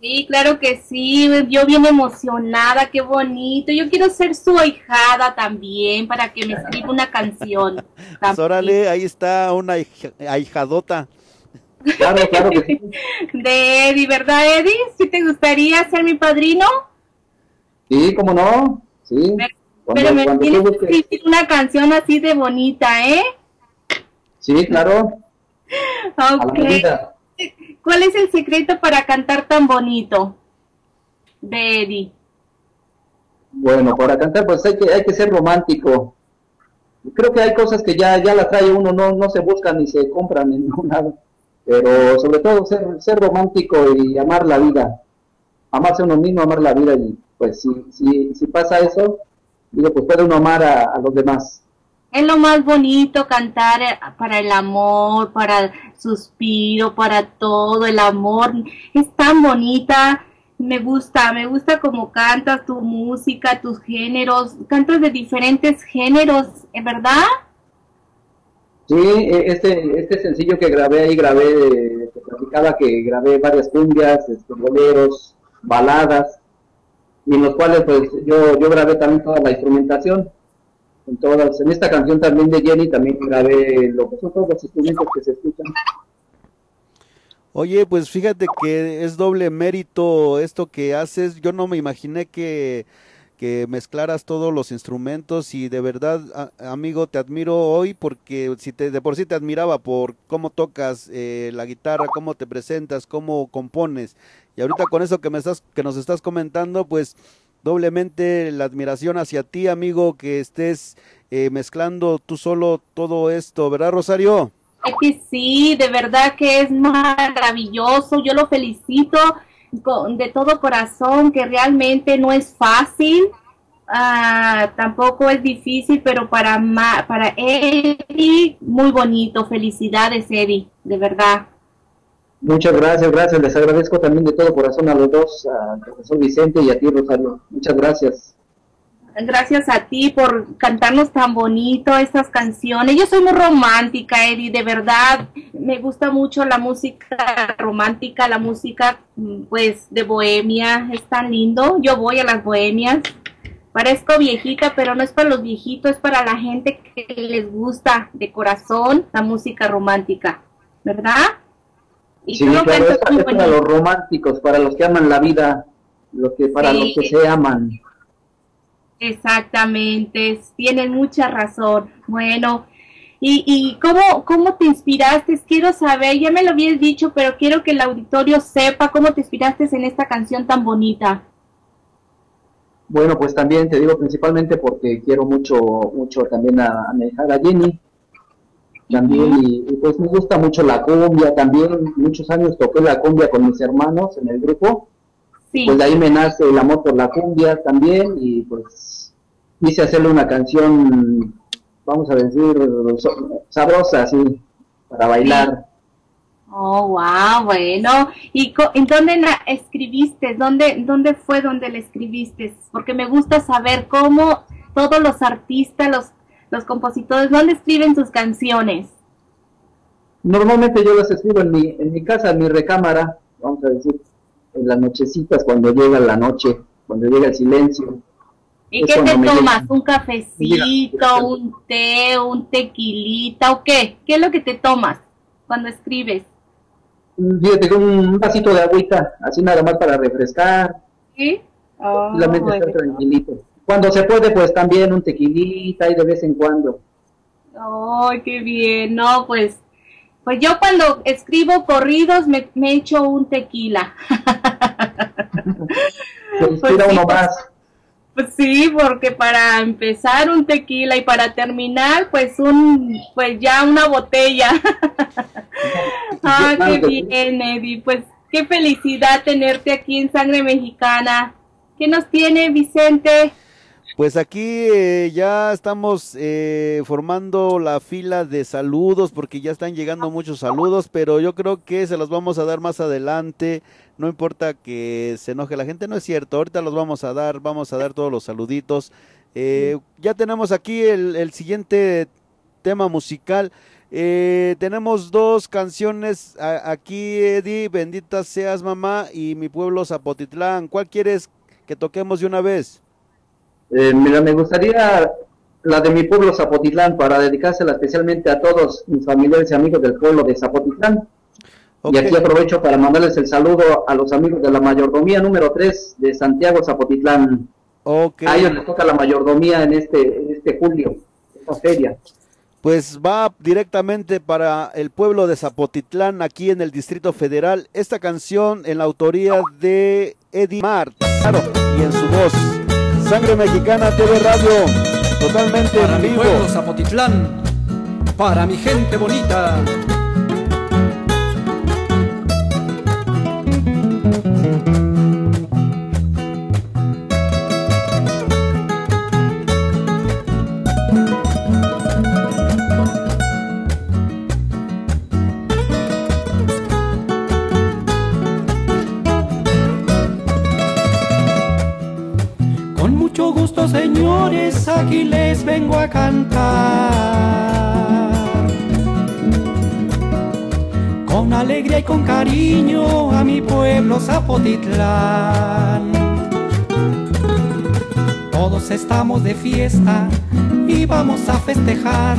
Sí, claro que sí, yo bien emocionada, qué bonito. Yo quiero ser su ahijada también para que me escriba una canción. Pues órale, ahí está una ahijadota. Claro, claro que sí. De Eddie, ¿verdad, Eddie? ¿Sí te gustaría ser mi padrino? Sí, cómo no, sí. Pero, me tienes que escribir una canción así de bonita, ¿eh? Sí, claro. Ok. ¿Cuál es el secreto para cantar tan bonito de Eddie? Bueno, para cantar pues hay que, hay que ser romántico. Creo que hay cosas que ya, ya las trae uno, no, no se buscan ni se compran en ningún lado. Pero sobre todo ser, ser romántico y amar la vida. Amarse a uno mismo, amar la vida. Y pues si, si, si pasa eso, digo, pues puede uno amar a los demás. Es lo más bonito cantar eh, para el amor, para suspiro, para todo, el amor. Es tan bonita. Me gusta, me gusta cómo cantas tu música, tus géneros. Cantas de diferentes géneros, ¿es verdad? Sí, e, este, este sencillo que grabé ahí, grabé te platicaba que grabé varias cumbias, este, boleros, baladas, y en los cuales pues yo, yo grabé también toda la instrumentación. En, todas, en esta canción también de Jenny también grabé lo que son todos los instrumentos que se escuchan. Oye, pues fíjate que es doble mérito esto que haces. Yo no me imaginé que, que mezclaras todos los instrumentos y de verdad, amigo, te admiro hoy porque si te, de por sí te admiraba por cómo tocas eh, la guitarra, cómo te presentas, cómo compones. Y ahorita con eso que me estás, que nos estás comentando, pues doblemente la admiración hacia ti, amigo, que estés eh, mezclando tú solo todo esto, ¿verdad, Rosario? Es que sí, de verdad que es maravilloso. Yo lo felicito de todo corazón, que realmente no es fácil, ah, tampoco es difícil, pero para, ma- para Eddie, muy bonito. Felicidades, Eddie, de verdad. Muchas gracias, gracias. Les agradezco también de todo corazón a los dos, al profesor Vicente y a ti, Rosario. Muchas gracias. Gracias a ti por cantarnos tan bonito estas canciones. Yo soy muy romántica, Eddie, de verdad. Me gusta mucho la música romántica, la música mm, pues de bohemia. Es tan lindo. Yo voy a las bohemias. Parezco viejita, pero no es para los viejitos, es para la gente que les gusta de corazón la música romántica, ¿verdad? Y Sí, lo claro, cantas es, para los románticos, para los que aman la vida, los que, para Sí. los que se aman. Exactamente, tienen mucha razón. Bueno, ¿y, y cómo, cómo te inspiraste? Quiero saber, ya me lo habías dicho, pero quiero que el auditorio sepa cómo te inspiraste en esta canción tan bonita. Bueno, pues también te digo principalmente porque quiero mucho, mucho también a, a mi hija Jenny. También, y, y pues me gusta mucho la cumbia, también muchos años toqué la cumbia con mis hermanos en el grupo. Sí, Pues de ahí me nace el amor por la cumbia también y pues quise hacerle una canción, vamos a decir, sabrosa, así, para bailar. Oh, wow, bueno. ¿Y co- en dónde la escribiste? ¿Dónde, ¿Dónde fue donde la escribiste? Porque me gusta saber cómo todos los artistas, los, los compositores, ¿dónde escriben sus canciones? Normalmente yo las escribo en mi, en mi casa, en mi recámara, vamos a decir, en las nochecitas, cuando llega la noche, cuando llega el silencio. ¿Y qué te tomas? ¿Un cafecito, Mira, un té, un tequilita o qué? ¿Qué es lo que te tomas cuando escribes? Fíjate, un vasito de agüita, así nada más para refrescar, ¿Sí? Oh, la mente bueno. estar tranquilito. Cuando se puede, pues también un tequilita y de vez en cuando. Ay, qué bien. No, pues, pues yo cuando escribo corridos me, me echo un tequila. Se inspira sí, uno pues, más. Pues sí, porque para empezar un tequila y para terminar, pues un, pues ya una botella. ah, qué bien, Eddie. Pues qué felicidad tenerte aquí en Sangre Mexicana. ¿Qué nos tiene Vicente? Pues aquí eh, ya estamos eh, formando la fila de saludos porque ya están llegando muchos saludos, pero yo creo que se los vamos a dar más adelante. No importa que se enoje la gente, no es cierto. Ahorita los vamos a dar, vamos a dar todos los saluditos. Eh, ya tenemos aquí el, el siguiente tema musical. Eh, tenemos dos canciones a- aquí, Eddie, Bendita seas mamá y mi pueblo Zapotitlán. ¿Cuál quieres que toquemos de una vez? Eh, mira, me gustaría la de mi pueblo Zapotitlán para dedicársela especialmente a todos mis familiares y amigos del pueblo de Zapotitlán. Y aquí aprovecho para mandarles el saludo a los amigos de la mayordomía número 3 de Santiago Zapotitlán. Ok. A ellos les toca la mayordomía en este, en este julio, esta feria. Pues va directamente para el pueblo de Zapotitlán, aquí en el Distrito Federal. Esta canción en la autoría de Eddie Mart, claro, y en su voz. Sangre Mexicana TV Radio, totalmente Para en mi vivo. pueblo Zapotitlán, para mi gente bonita. Señores, aquí les vengo a cantar. Con alegría y con cariño a mi pueblo Zapotitlán. Todos estamos de fiesta y vamos a festejar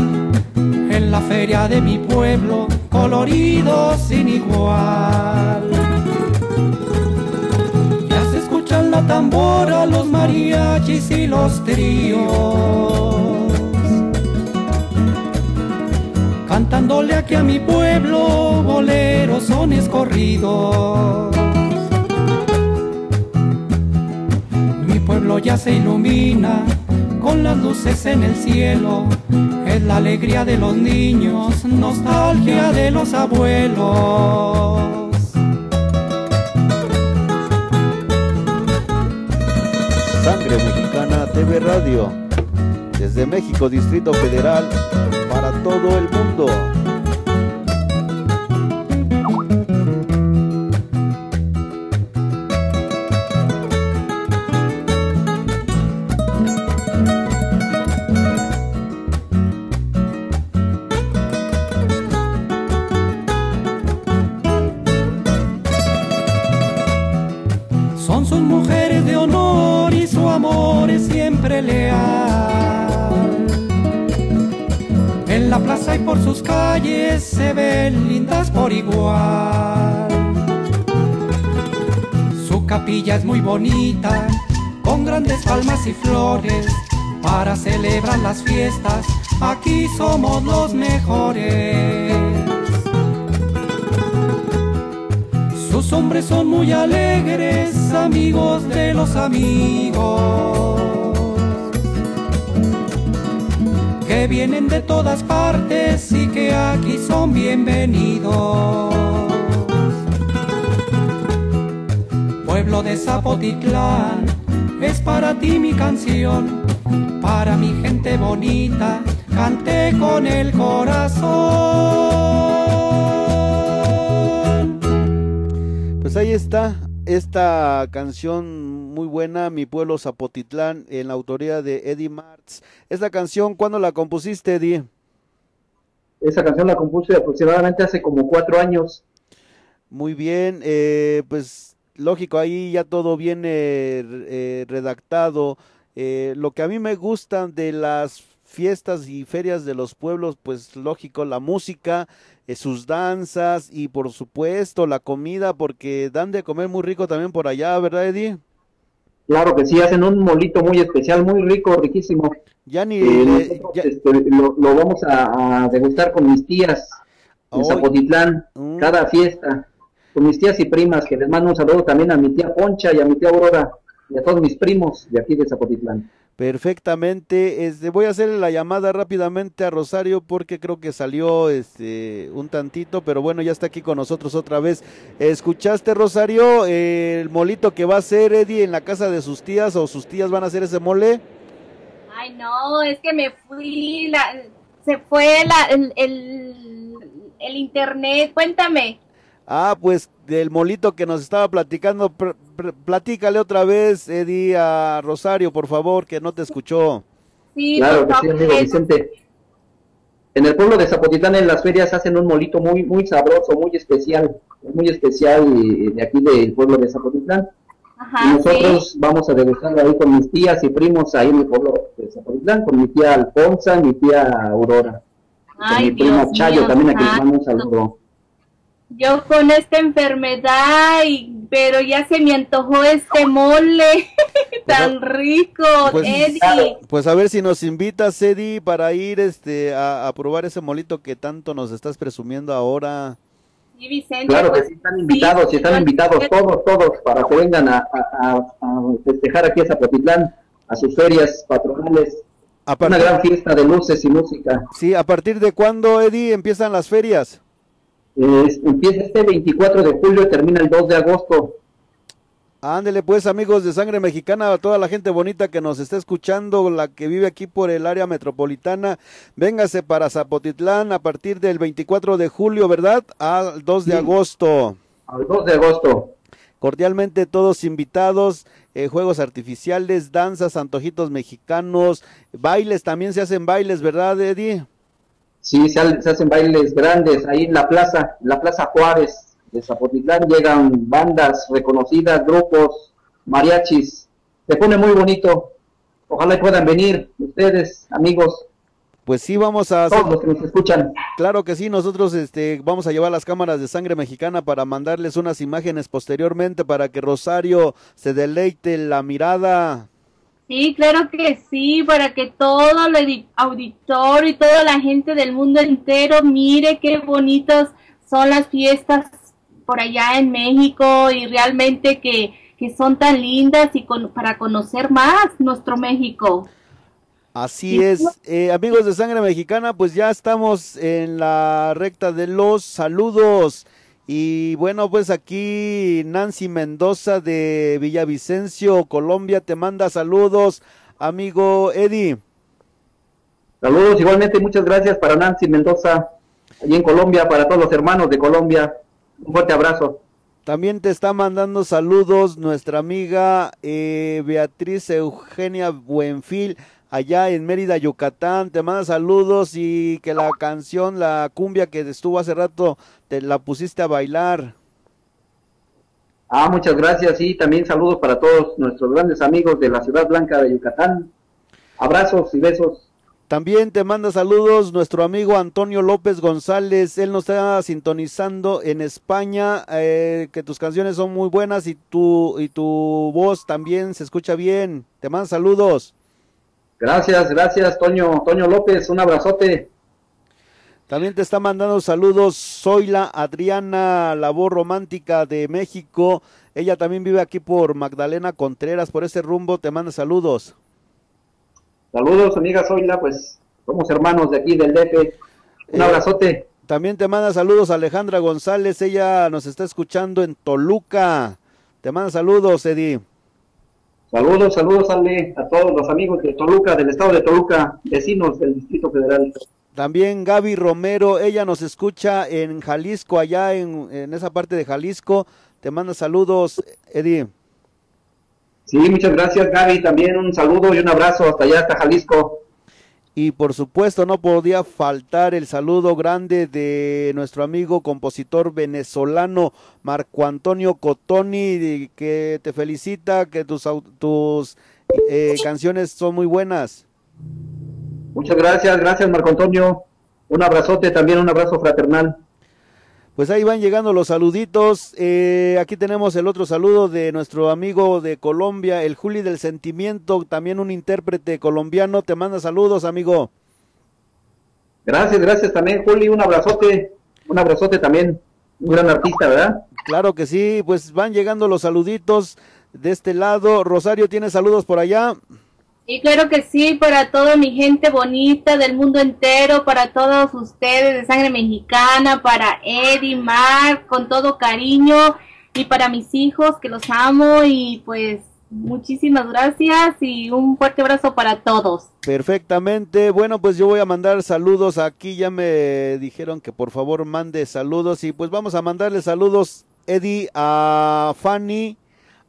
en la feria de mi pueblo, colorido sin igual. Tambora, los mariachis y los tríos cantándole aquí a mi pueblo boleros son escorridos. Mi pueblo ya se ilumina con las luces en el cielo, es la alegría de los niños, nostalgia de los abuelos. Sangre Mexicana TV Radio, desde México, Distrito Federal, para todo el mundo. Capilla es muy bonita, con grandes palmas y flores. Para celebrar las fiestas, aquí somos los mejores. Sus hombres son muy alegres, amigos de los amigos, que vienen de todas partes y que aquí son bienvenidos. Pueblo de Zapotitlán, es para ti mi canción, para mi gente bonita, canté con el corazón. Pues ahí está esta canción muy buena, Mi pueblo Zapotitlán, en la autoría de Eddie Martz. Esta canción, ¿cuándo la compusiste, Eddie? Esa canción la compuse aproximadamente hace como cuatro años. Muy bien, eh, pues lógico, ahí ya todo viene eh, redactado. Eh, lo que a mí me gustan de las fiestas y ferias de los pueblos, pues lógico, la música, eh, sus danzas y por supuesto la comida, porque dan de comer muy rico también por allá, ¿verdad, Eddie? Claro que sí, hacen un molito muy especial, muy rico, riquísimo. Ya ni... Eh, eh, nosotros, ya- este, lo, lo vamos a, a degustar con mis tías en. Zapotitlán, Mm. cada fiesta, con mis tías y primas, que les mando un saludo también a mi tía Poncha y a mi tía Aurora y a todos mis primos de aquí de Zapotitlán. Perfectamente. Este, voy a hacer la llamada rápidamente a Rosario porque creo que salió este un tantito, pero bueno, ya está aquí con nosotros otra vez. ¿Escuchaste, Rosario, eh, el molito que va a hacer Eddie en la casa de sus tías o sus tías van a hacer ese mole? Ay, no, es que me fui, la, se fue la, el, el, el internet. Cuéntame. Ah, pues del molito que nos estaba platicando, pr- pr- platícale otra vez, Eddie, a Rosario, por favor, que no te escuchó. Sí, Claro que sí, amigo Vicente. En el pueblo de Zapotitlán, en las ferias, hacen un molito muy, muy sabroso, muy especial, muy especial eh, de aquí del pueblo de Zapotitlán. y Ajá, sí. nosotros vamos a degustarlo ahí con mis tías y primos ahí en el pueblo de Zapotitlán, con mi tía Alfonsa, mi tía Aurora, y con Ay, mi prima Dios Chayo mío, también a quien mando un saludo. Yo con esta enfermedad, y, pero ya se me antojó este mole tan rico, Pues, Eddie. Pues a ver si nos invitas, Eddie, para ir este, a, a probar ese molito que tanto nos estás presumiendo ahora. Sí, Vicente, Claro que pues, sí, están invitados, y están sí, invitados todos, todos, para que vengan a, a- a- festejar aquí a Zapotitlán, a sus ferias patronales. A Una partir, gran fiesta de luces y música. sí, ¿a partir de cuándo, Eddie, empiezan las ferias? Es- empieza este 24 de julio y termina el 2 de agosto. Ándele pues amigos de Sangre Mexicana, a toda la gente bonita que nos está escuchando, la que vive aquí por el área metropolitana, véngase para Zapotitlán a partir del 24 de julio, ¿verdad? Al 2 de Sí. agosto. Al 2 de agosto. Cordialmente todos invitados, eh, juegos artificiales, danzas, antojitos mexicanos, bailes, también se hacen bailes, ¿verdad, Eddie? Sí, se, ha- se hacen bailes grandes ahí en la plaza, en la plaza Juárez de Zapotitlán. Llegan bandas reconocidas, grupos, mariachis. Se pone muy bonito. Ojalá puedan venir ustedes, amigos, Pues sí, vamos a todos los que nos escuchan. claro que sí, nosotros este, vamos a llevar las cámaras de sangre mexicana para mandarles unas imágenes posteriormente para que Rosario se deleite la mirada. Sí, claro que sí, para que todo el auditorio y toda la gente del mundo entero mire qué bonitas son las fiestas por allá en México y realmente que, que son tan lindas y con- para conocer más nuestro México. Así Sí, es, Eh, amigos de Sangre Mexicana, pues ya estamos en la recta de los saludos. Y bueno, pues aquí Nancy Mendoza de Villavicencio, Colombia, te manda saludos, amigo Eddie. Saludos igualmente, muchas gracias para Nancy Mendoza, allí en Colombia, para todos los hermanos de Colombia. Un fuerte abrazo. También te está mandando saludos nuestra amiga eh, Beatriz Eugenia Buenfil, allá en Mérida, Yucatán. Te manda saludos y que la canción, la cumbia que estuvo hace rato, te la pusiste a bailar. Ah, muchas gracias y también saludos para todos nuestros grandes amigos de la Ciudad Blanca de Yucatán. Abrazos y besos. También te manda saludos nuestro amigo Antonio López González. Él nos está sintonizando en España, eh, que tus canciones son muy buenas y tu, y tu voz también se escucha bien. Te manda saludos. Gracias, gracias, Toño, Toño López, un abrazote. También te está mandando saludos Zoila Adriana, la voz romántica de México. Ella también vive aquí por Magdalena Contreras, por ese rumbo. Te manda saludos. Saludos, amiga Zoila, pues somos hermanos de aquí del DF. Un Eh, abrazote. También te manda saludos Alejandra González. Ella nos está escuchando en Toluca. Te manda saludos, Eddie. Saludos, saludos, Ale, a todos los amigos de Toluca, del estado de Toluca, vecinos del Distrito Federal. También Gaby Romero, ella nos escucha en Jalisco, allá en, en esa parte de Jalisco. Te manda saludos, Eddie. Sí, muchas gracias, Gaby. También un saludo y un abrazo hasta allá, hasta Jalisco. Y por supuesto no podía faltar el saludo grande de nuestro amigo compositor venezolano Marco Antonio Cotoni, que te felicita, que tus, tus eh, canciones son muy buenas. Muchas gracias, gracias, Marco Antonio. Un abrazote, también un abrazo fraternal. Pues ahí van llegando los saluditos. Eh, aquí tenemos el otro saludo de nuestro amigo de Colombia, el Juli del Sentimiento, también un intérprete colombiano. Te manda saludos, amigo. Gracias, gracias también, Juli. Un abrazote, un abrazote también. Un gran artista, ¿verdad? Claro que sí, pues van llegando los saluditos de este lado. Rosario, ¿tiene saludos por allá? Y claro que sí, para toda mi gente bonita del mundo entero, para todos ustedes de sangre mexicana, para Eddie, Mark, con todo cariño, y para mis hijos que los amo, y pues muchísimas gracias y un fuerte abrazo para todos. Perfectamente. Bueno, pues yo voy a mandar saludos aquí. Ya me dijeron que por favor mande saludos y pues vamos a mandarle saludos, Eddie, a Fanny,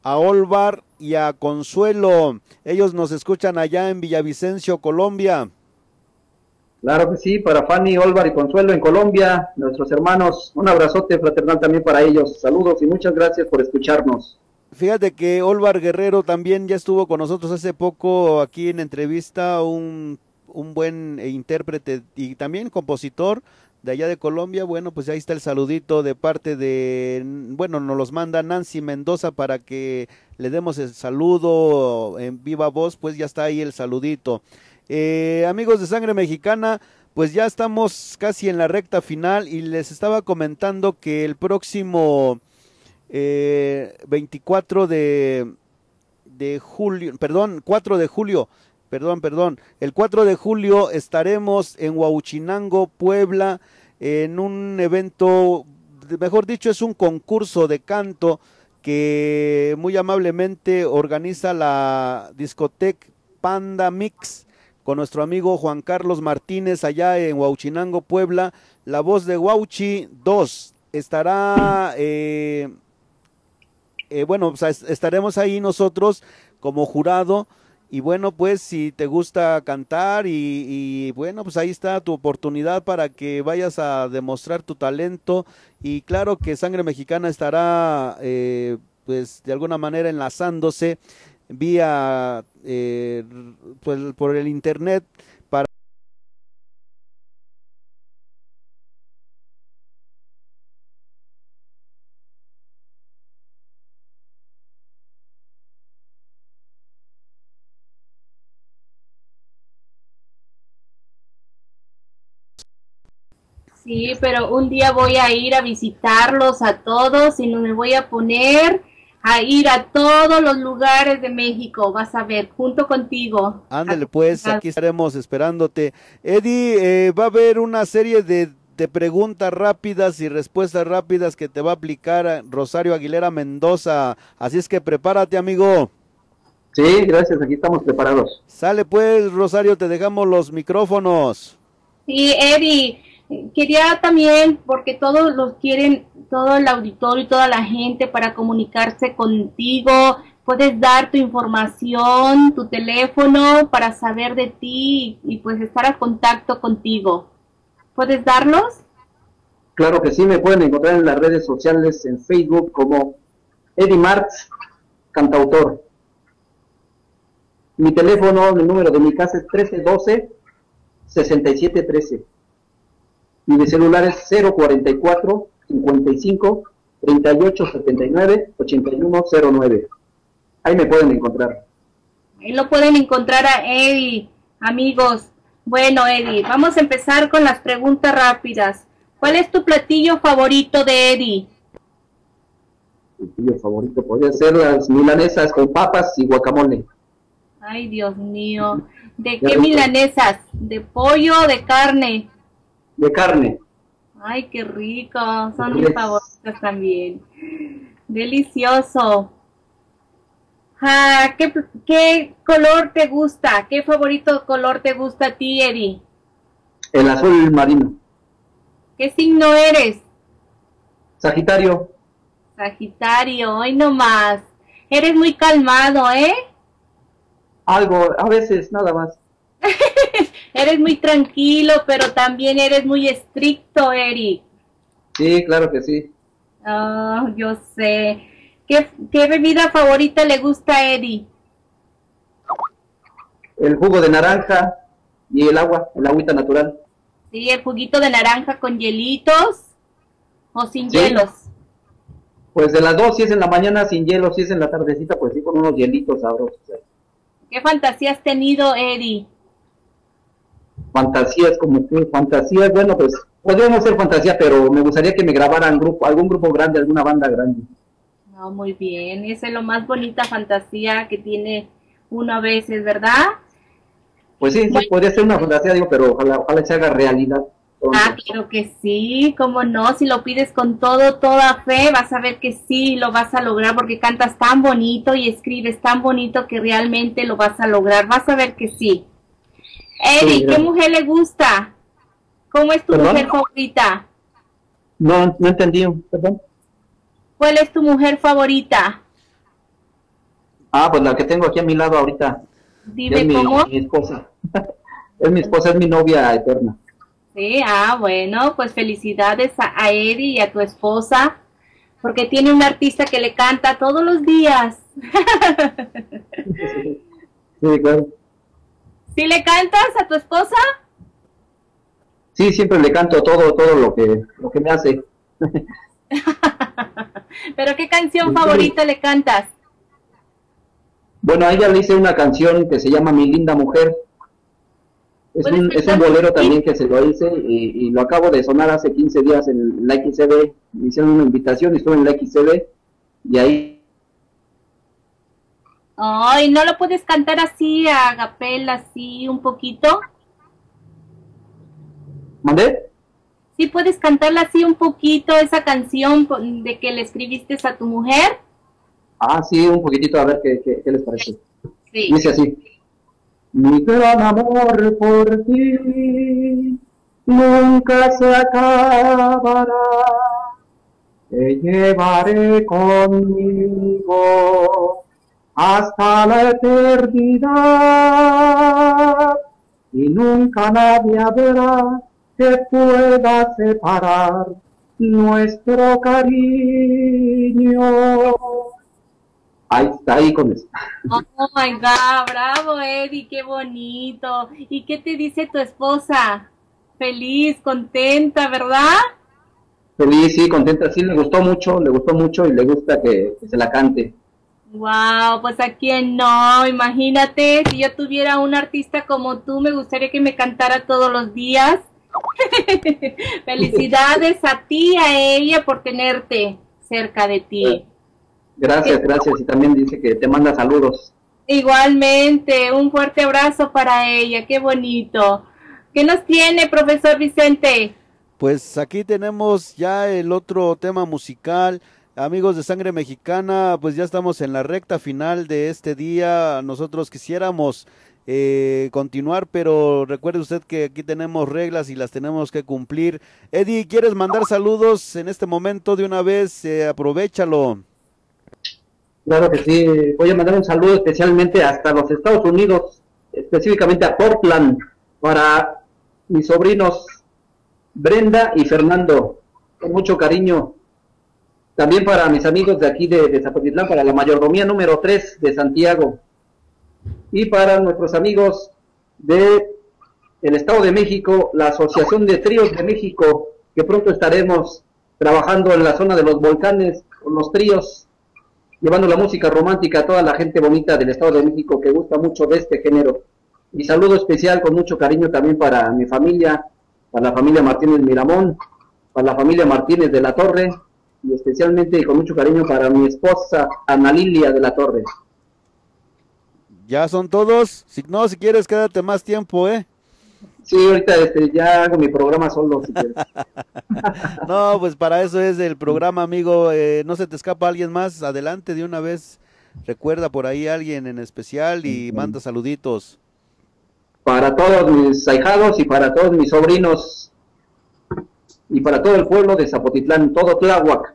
a Olvar y a Consuelo. Ellos nos escuchan allá en Villavicencio, Colombia. Claro que sí, para Fanny, Olvar y Consuelo en Colombia, nuestros hermanos, un abrazote fraternal también para ellos. Saludos y muchas gracias por escucharnos. Fíjate que Olvar Guerrero también ya estuvo con nosotros hace poco aquí en entrevista, un, un buen intérprete y también compositor de allá de Colombia. Bueno, pues ahí está el saludito de parte de, bueno, nos los manda Nancy Mendoza para que le demos el saludo en viva voz, pues ya está ahí el saludito. Eh, amigos de Sangre Mexicana, pues ya estamos casi en la recta final y les estaba comentando que el próximo eh, 24 de, de julio, perdón, 4 de julio, perdón, perdón, el 4 de julio estaremos en Huauchinango, Puebla, en un evento, mejor dicho, es un concurso de canto que muy amablemente organiza la discoteca Panda Mix con nuestro amigo Juan Carlos Martínez allá en Huauchinango, Puebla. La voz de Huauchi 2 estará, eh, eh, bueno, es- estaremos ahí nosotros como jurado Y bueno, pues si te gusta cantar y, bueno, pues ahí está tu oportunidad para que vayas a demostrar tu talento. Y claro que Sangre Mexicana estará, eh, pues de alguna manera enlazándose vía, eh, pues por el internet Sí, pero un día voy a ir a visitarlos a todos y no me voy a poner a ir a todos los lugares de México, vas a ver, junto contigo. Ándale pues, aquí estaremos esperándote. Eddie, eh, va a haber una serie de, de, preguntas rápidas y respuestas rápidas que te va a aplicar Rosario Aguilera Mendoza, así es que prepárate amigo. Sí, gracias, aquí estamos preparados. Sale pues, Rosario, te dejamos los micrófonos. Sí, Eddie quería también, porque todos los quieren, todo el auditorio y toda la gente para comunicarse contigo, puedes dar tu información, tu teléfono para saber de ti y, pues estar a contacto contigo. ¿Puedes darlos? Claro que sí, me pueden encontrar en las redes sociales, en Facebook como Eddie Marx, cantautor. Mi teléfono, el número de mi casa es 1312 6713 y de celular es 044 55 38 79 81 09. Ahí me pueden encontrar. Ahí lo pueden encontrar a Eddie, amigos. Bueno, Eddie, vamos a empezar con las preguntas rápidas. ¿Cuál es tu platillo favorito de Eddie? Mi platillo favorito podría ser las milanesas con papas y guacamole. Ay, Dios mío. ¿De qué milanesas? ¿De pollo o de carne? De carne. Ay, qué rico, son mis favoritas también. Delicioso. Ah, ¿qué, ¿Qué color te gusta? ¿Qué favorito color te gusta a ti, Eddie? El azul marino. ¿Qué signo eres? Sagitario. Sagitario, hoy nomás. Eres muy calmado, ¿eh? Algo, a veces, nada más. eres muy tranquilo, pero también eres muy estricto, Eric. Sí, claro que sí. Oh, yo sé. ¿Qué, bebida favorita le gusta a Eddie? El jugo de naranja y el agua, el agüita natural. Sí, el juguito de naranja con hielitos o sin hielos. Pues de las dos, si es en la mañana sin hielo, si es en la tardecita, pues sí con unos hielitos sabrosos. ¿Qué fantasía has tenido, Eddie? Fantasías como que fantasías, bueno, pues podríamos ser fantasía, pero me gustaría que me grabaran grupo, algún grupo grande, alguna banda grande. No, muy bien, esa es lo más bonita fantasía que tiene uno a veces, ¿verdad? Pues sí, sí, podría ser una fantasía, digo, pero ojalá, ojalá se haga realidad. Ah, creo que sí, cómo no, si lo pides con todo, toda fe, vas a ver que sí lo vas a lograr porque cantas tan bonito y escribes tan bonito que realmente lo vas a lograr, vas a ver que sí. Eddie, ¿qué mujer le gusta? ¿Cómo es tu mujer favorita? No, no entendí, perdón. ¿Cuál es tu mujer favorita? Ah, pues la que tengo aquí a mi lado ahorita. Dime es mi, cómo. Mi esposa. es mi esposa, es mi novia eterna. Sí, ah, bueno, pues felicidades a, a Eddie y a tu esposa, porque tiene un artista que le canta todos los días. sí, claro. ¿Sí le cantas a tu esposa? Sí, siempre le canto todo, todo lo que, lo que me hace. ¿Pero qué canción favorita le cantas? Bueno, a ella le hice una canción que se llama Mi linda mujer. Es un, es un bolero también que se lo hice y, lo acabo de sonar hace 15 días en la XCB. Me hicieron una invitación y estuve en la XCB y ahí Ay, ¿no lo puedes cantar así, a Agapel, así un poquito? ¿Mandé? Sí, puedes cantarla así un poquito, esa canción de que le escribiste a tu mujer. Ah, sí, un poquitito, a ver qué, qué, les parece. Sí. Dice así. Mi gran amor por ti nunca se acabará. Te llevaré conmigo hasta la eternidad y nunca nadie habrá que pueda separar nuestro cariño. Ahí está, ahí con eso. Oh my God, bravo Eddie, qué bonito. ¿Y qué te dice tu esposa? Feliz, contenta, ¿verdad? Feliz, sí, contenta, sí, le gustó mucho, le gustó mucho y le gusta que, que se la cante. Wow, pues a quién no, imagínate, si yo tuviera un artista como tú, me gustaría que me cantara todos los días. Felicidades a ti, a ella por tenerte cerca de ti. Gracias, gracias. Y también dice que te manda saludos. Igualmente, un fuerte abrazo para ella, qué bonito. ¿Qué nos tiene, profesor Vicente? Pues aquí tenemos ya el otro tema musical. Amigos de Sangre Mexicana, pues ya estamos en la recta final de este día. Nosotros quisiéramos eh, continuar, pero recuerde usted que aquí tenemos reglas y las tenemos que cumplir. Eddie, ¿quieres mandar saludos en este momento de una vez? Eh, aprovechalo. Claro que sí. Voy a mandar un saludo especialmente hasta los Estados Unidos, específicamente a Portland, para mis sobrinos Brenda y Fernando, con mucho cariño. También para mis amigos de aquí de, de Zapotitlán, para la mayordomía número 3 de Santiago. Y para nuestros amigos de el Estado de México, la Asociación de Tríos de México, que pronto estaremos trabajando en la zona de los volcanes con los tríos, llevando la música romántica a toda la gente bonita del Estado de México que gusta mucho de este género. Mi saludo especial con mucho cariño también para mi familia, para la familia Martínez Miramón, para la familia Martínez de la Torre y especialmente con mucho cariño para mi esposa Ana Lilia de la Torre. Ya son todos. Si no, si quieres, quédate más tiempo, ¿eh? Sí, ahorita este, ya hago mi programa solo. Si quieres. No, pues para eso es el programa, amigo. Eh, no se te escapa alguien más. Adelante de una vez. Recuerda por ahí a alguien en especial y manda saluditos. para todos mis ahijados y para todos mis sobrinos y para todo el pueblo de Zapotitlán, todo Tláhuac.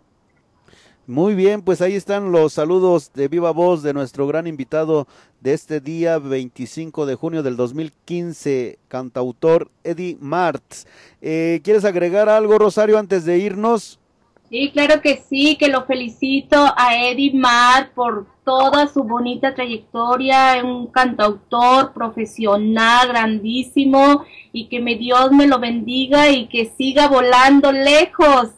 Muy bien, pues ahí están los saludos de viva voz de nuestro gran invitado de este día 25 de junio del 2015, cantautor Eddie Martz. Eh, ¿Quieres agregar algo, Rosario, antes de irnos? Sí, claro que sí, que lo felicito a Eddie Mar por toda su bonita trayectoria, un cantautor profesional grandísimo y que me Dios me lo bendiga y que siga volando lejos,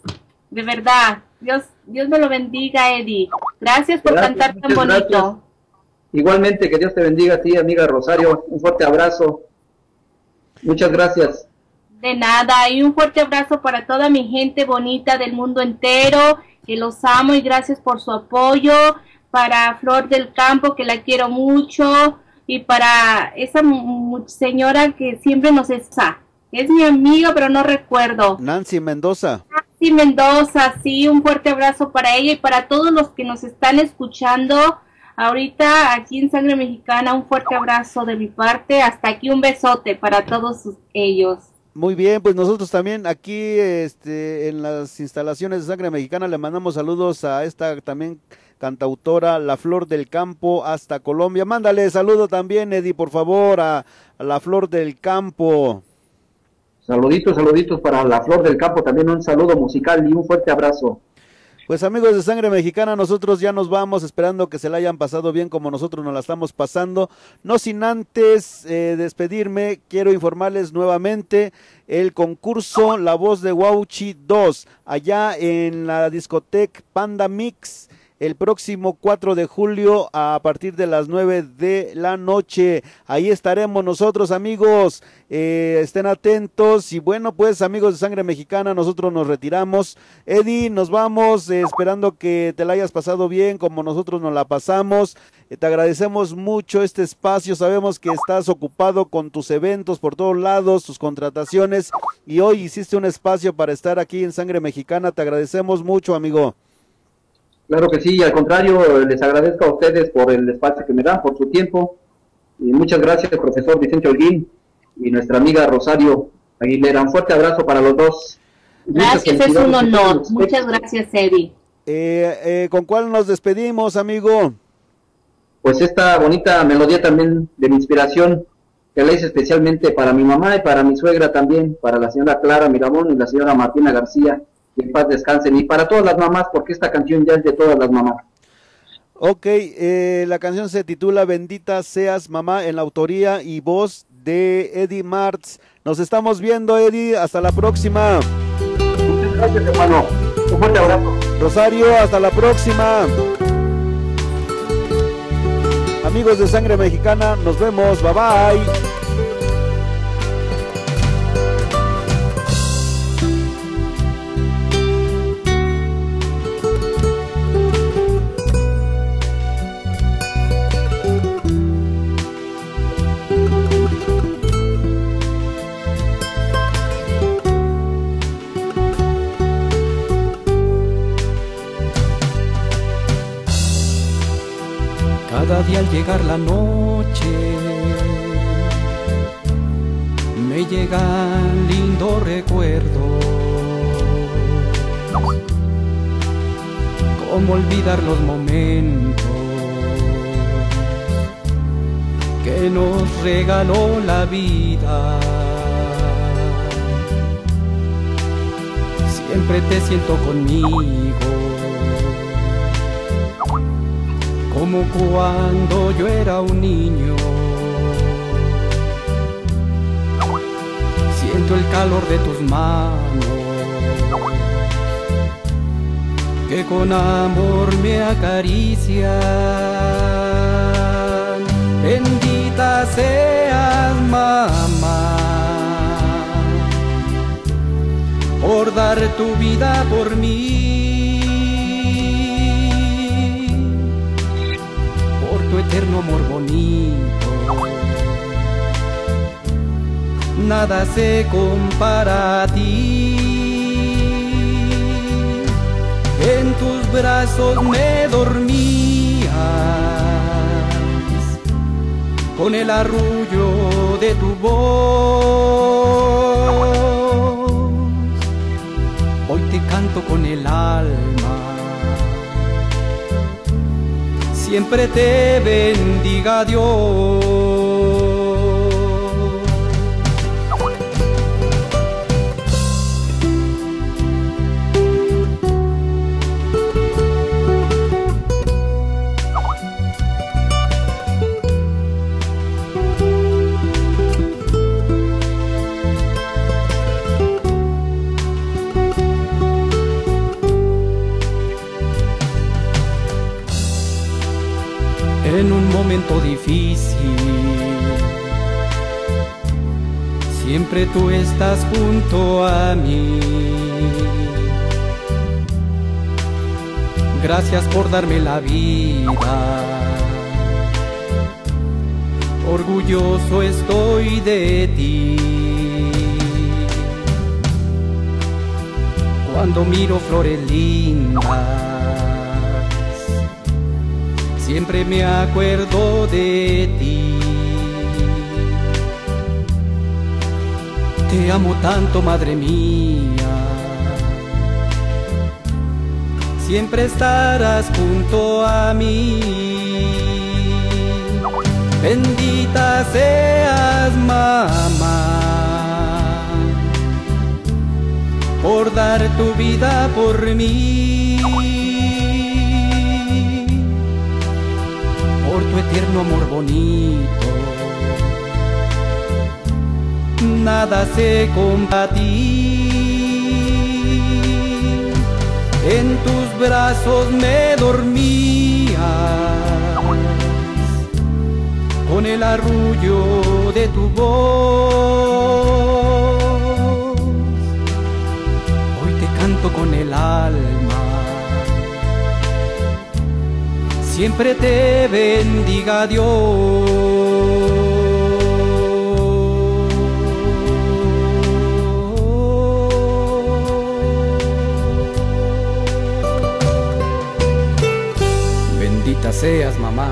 de verdad. Dios, Dios me lo bendiga, Eddie. Gracias por Gracias, cantar tan bonito. gracias. Igualmente, que Dios te bendiga a ti, amiga Rosario. Un fuerte abrazo. Muchas gracias. De nada, y un fuerte abrazo para toda mi gente bonita del mundo entero, que los amo y gracias por su apoyo, para Flor del Campo, que la quiero mucho, y para esa señora que siempre nos está. Es mi amiga, pero no recuerdo. Nancy Mendoza. Sí, Mendoza, sí, un fuerte abrazo para ella y para todos los que nos están escuchando ahorita aquí en Sangre Mexicana, un fuerte abrazo de mi parte, hasta aquí un besote para todos ellos. Muy bien, pues nosotros también aquí este, en las instalaciones de Sangre Mexicana le mandamos saludos a esta también cantautora La Flor del Campo hasta Colombia. Mándale saludo también, Eddie, por favor, a, a La Flor del Campo. Saluditos, saluditos para la Flor del Campo. También un saludo musical y un fuerte abrazo. Pues amigos de Sangre Mexicana, nosotros ya nos vamos esperando que se la hayan pasado bien como nosotros nos la estamos pasando. No sin antes eh, despedirme, quiero informarles nuevamente el concurso La Voz de Wauchi 2, allá en la discoteca Panda Mix. El próximo 4 de julio a partir de las 9 de la noche. Ahí estaremos nosotros amigos. Eh, estén atentos. Y bueno, pues amigos de Sangre Mexicana, nosotros nos retiramos. Eddie, nos vamos eh, esperando que te la hayas pasado bien como nosotros nos la pasamos. Eh, te agradecemos mucho este espacio. Sabemos que estás ocupado con tus eventos por todos lados, tus contrataciones. Y hoy hiciste un espacio para estar aquí en Sangre Mexicana. Te agradecemos mucho, amigo. Claro que sí, y al contrario, les agradezco a ustedes por el espacio que me dan, por su tiempo. Y muchas gracias, profesor Vicente Holguín y nuestra amiga Rosario Aguilera. Un fuerte abrazo para los dos. Muchas Gracias, es un honor. Muchas gracias, Eddie. Eh, eh, ¿Con cuál nos despedimos, amigo? pues esta bonita melodía también de mi inspiración que la hice especialmente para mi mamá y para mi suegra también, para la señora Clara Miramón y la señora Martina García, que en paz descansen, y para todas las mamás, porque esta canción ya es de todas las mamás. Ok, eh, la canción se titula Bendita seas mamá en la autoría y voz de Eddie Martz. Nos estamos viendo, Eddie. Hasta la próxima. Muchas gracias, hermano. Un fuerte abrazo. Rosario, hasta la próxima. Amigos de Sangre Mexicana, nos vemos. Bye bye. Al llegar la noche me llegan lindos recuerdos. Cómo olvidar los momentos que nos regaló la vida. Siempre te siento conmigo como cuando yo era un niño. Siento el calor de tus manos, que con amor me acarician. Bendita seas, mamá, por dar tu vida por mí eterno amor bonito. Nada se compara a ti. En tus brazos me dormías con el arrullo de tu voz. Hoy te canto con el alma siempre te bendiga Dios. Difícil. Siempre tú estás junto a mí. Gracias por darme la vida. Orgulloso estoy de ti. Cuando miro flores lindas siempre me acuerdo de ti. Te amo tanto, madre mía. Siempre estarás junto a mí. Bendita seas, mamá, por dar tu vida por mí. Tu eterno amor bonito. Nada se ti En tus brazos me dormía con el arrullo de tu voz. Hoy te canto con el alma siempre te bendiga Dios. Bendita seas, mamá